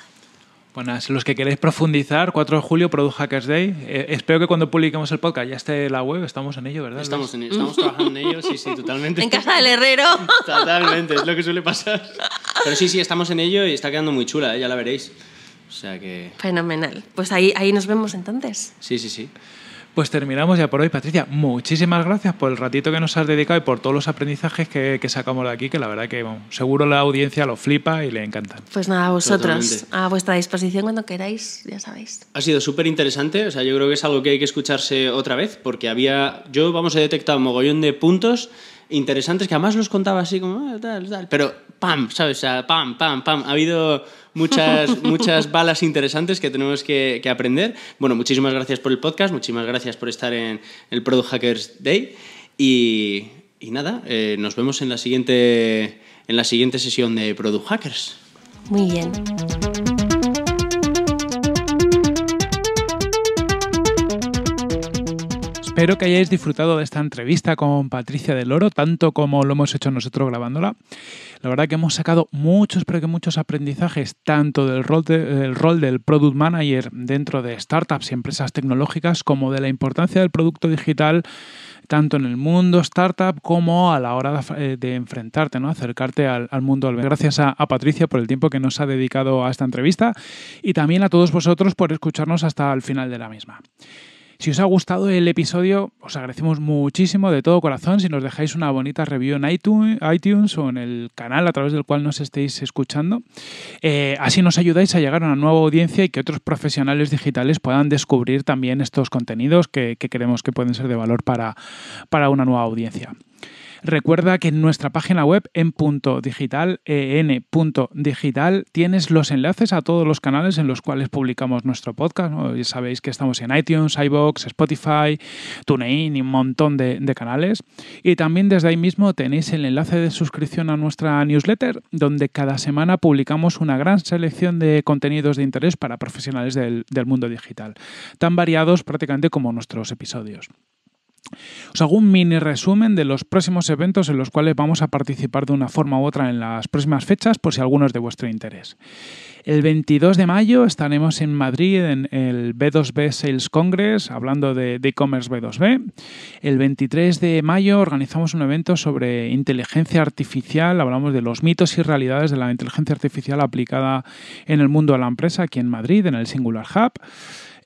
Bueno, los que queréis profundizar, 4 de julio, Product Hackers Day. Eh, espero que cuando publiquemos el podcast ya esté la web. Estamos en ello, ¿verdad? Estamos, en ello, estamos trabajando en ello, sí, sí, totalmente. En casa del herrero. Totalmente, es lo que suele pasar. Pero sí, sí, estamos en ello y está quedando muy chula, ya la veréis. O sea que... Fenomenal. Pues ahí, ahí nos vemos entonces. Sí, sí, sí. Pues terminamos ya por hoy, Patricia. Muchísimas gracias por el ratito que nos has dedicado y por todos los aprendizajes que, sacamos de aquí, que la verdad que seguro la audiencia lo flipa y le encantan. Pues nada, a vosotros, a vuestra disposición cuando queráis, ya sabéis. Ha sido súper interesante, o sea, yo creo que es algo que hay que escucharse otra vez, porque había, yo vamos, a detectar un mogollón de puntos interesantes que además los contaba así como, ah, tal, tal, pero pam, ¿sabes? O sea, pam, pam, pam. Ha habido muchas, muchas balas interesantes que tenemos que, aprender. Bueno, muchísimas gracias por el podcast, muchísimas gracias por estar en el Product Hackers Day y, nada, eh, nos vemos en la, siguiente, en la siguiente sesión de Product Hackers. Muy bien. Espero que hayáis disfrutado de esta entrevista con Patricia del Oro, tanto como lo hemos hecho nosotros grabándola. La verdad que hemos sacado muchos, pero que muchos aprendizajes, tanto del rol, del rol del Product Manager dentro de startups y empresas tecnológicas, como de la importancia del producto digital tanto en el mundo startup como a la hora de, eh, enfrentarte, ¿no? acercarte al, mundo. Gracias a, Patricia por el tiempo que nos ha dedicado a esta entrevista y también a todos vosotros por escucharnos hasta el final de la misma. Si os ha gustado el episodio, os agradecemos muchísimo de todo corazón si nos dejáis una bonita review en iTunes, o en el canal a través del cual nos estéis escuchando. Eh, así nos ayudáis a llegar a una nueva audiencia y que otros profesionales digitales puedan descubrir también estos contenidos que, que creemos que pueden ser de valor para, para una nueva audiencia. Recuerda que en nuestra página web en punto digital, en tienes los enlaces a todos los canales en los cuales publicamos nuestro podcast. Ya sabéis que estamos en iTunes, iBox, Spotify, TuneIn y un montón de, canales. Y también desde ahí mismo tenéis el enlace de suscripción a nuestra newsletter, donde cada semana publicamos una gran selección de contenidos de interés para profesionales del mundo digital, tan variados prácticamente como nuestros episodios. Os hago un mini resumen de los próximos eventos en los cuales vamos a participar de una forma u otra en las próximas fechas, por si alguno es de vuestro interés. El 22 de mayo estaremos en Madrid en el B2B Sales Congress hablando de e-commerce B2B. El 23 de mayo organizamos un evento sobre inteligencia artificial. Hablamos de los mitos y realidades de la inteligencia artificial aplicada en el mundo de la empresa aquí en Madrid, en el Singular Hub.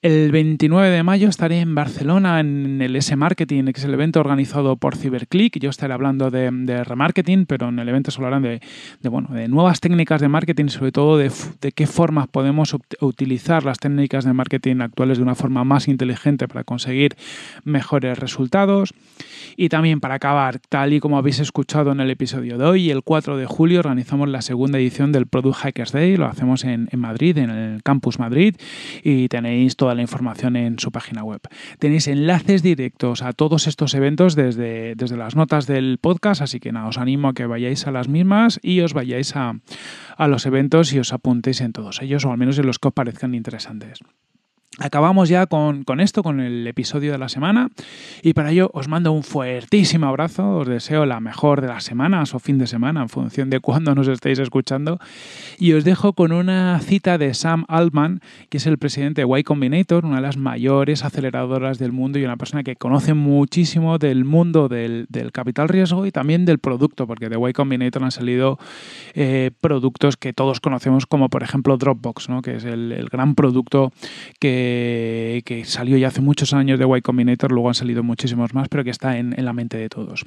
El 29 de mayo estaré en Barcelona en el S-Marketing, que es el evento organizado por Cyberclick. Yo estaré hablando de, remarketing, pero en el evento se hablarán de, bueno, de nuevas técnicas de marketing sobre todo de, de qué formas podemos utilizar las técnicas de marketing actuales de una forma más inteligente para conseguir mejores resultados. Y también para acabar, tal y como habéis escuchado en el episodio de hoy, el 4 de julio organizamos la segunda edición del Product Hackers Day. Lo hacemos en, en Madrid, en el Campus Madrid, y tenéis todo la información en su página web. Tenéis enlaces directos a todos estos eventos desde, desde las notas del podcast, así que nada, os animo a que vayáis a las mismas y os vayáis a, a los eventos y os apuntéis en todos ellos, o al menos en los que os parezcan interesantes. Acabamos ya con, esto, con el episodio de la semana. Y para ello os mando un fuertísimo abrazo, os deseo la mejor de las semanas o fin de semana en función de cuándo nos estéis escuchando. Y os dejo con una cita de Sam Altman, que es el presidente de Y Combinator, una de las mayores aceleradoras del mundo y una persona que conoce muchísimo del mundo del, capital riesgo y también del producto, porque de Y Combinator han salido eh, productos que todos conocemos como por ejemplo Dropbox, ¿no? que es el gran producto que que, salió ya hace muchos años de Y Combinator, luego han salido muchísimos más, pero que está en, la mente de todos.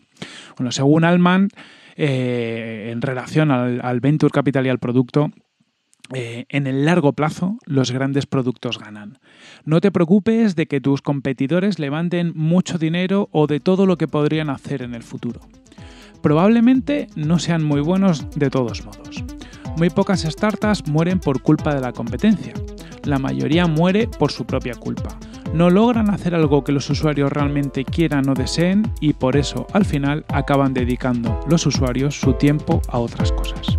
Bueno, según Alman, eh, en relación al, Venture Capital y al producto, eh, en el largo plazo los grandes productos ganan. No te preocupes de que tus competidores levanten mucho dinero o de todo lo que podrían hacer en el futuro. Probablemente no sean muy buenos de todos modos. Muy pocas startups mueren por culpa de la competencia la mayoría muere por su propia culpa. No logran hacer algo que los usuarios realmente quieran o deseen y por eso al final acaban dedicando los usuarios su tiempo a otras cosas.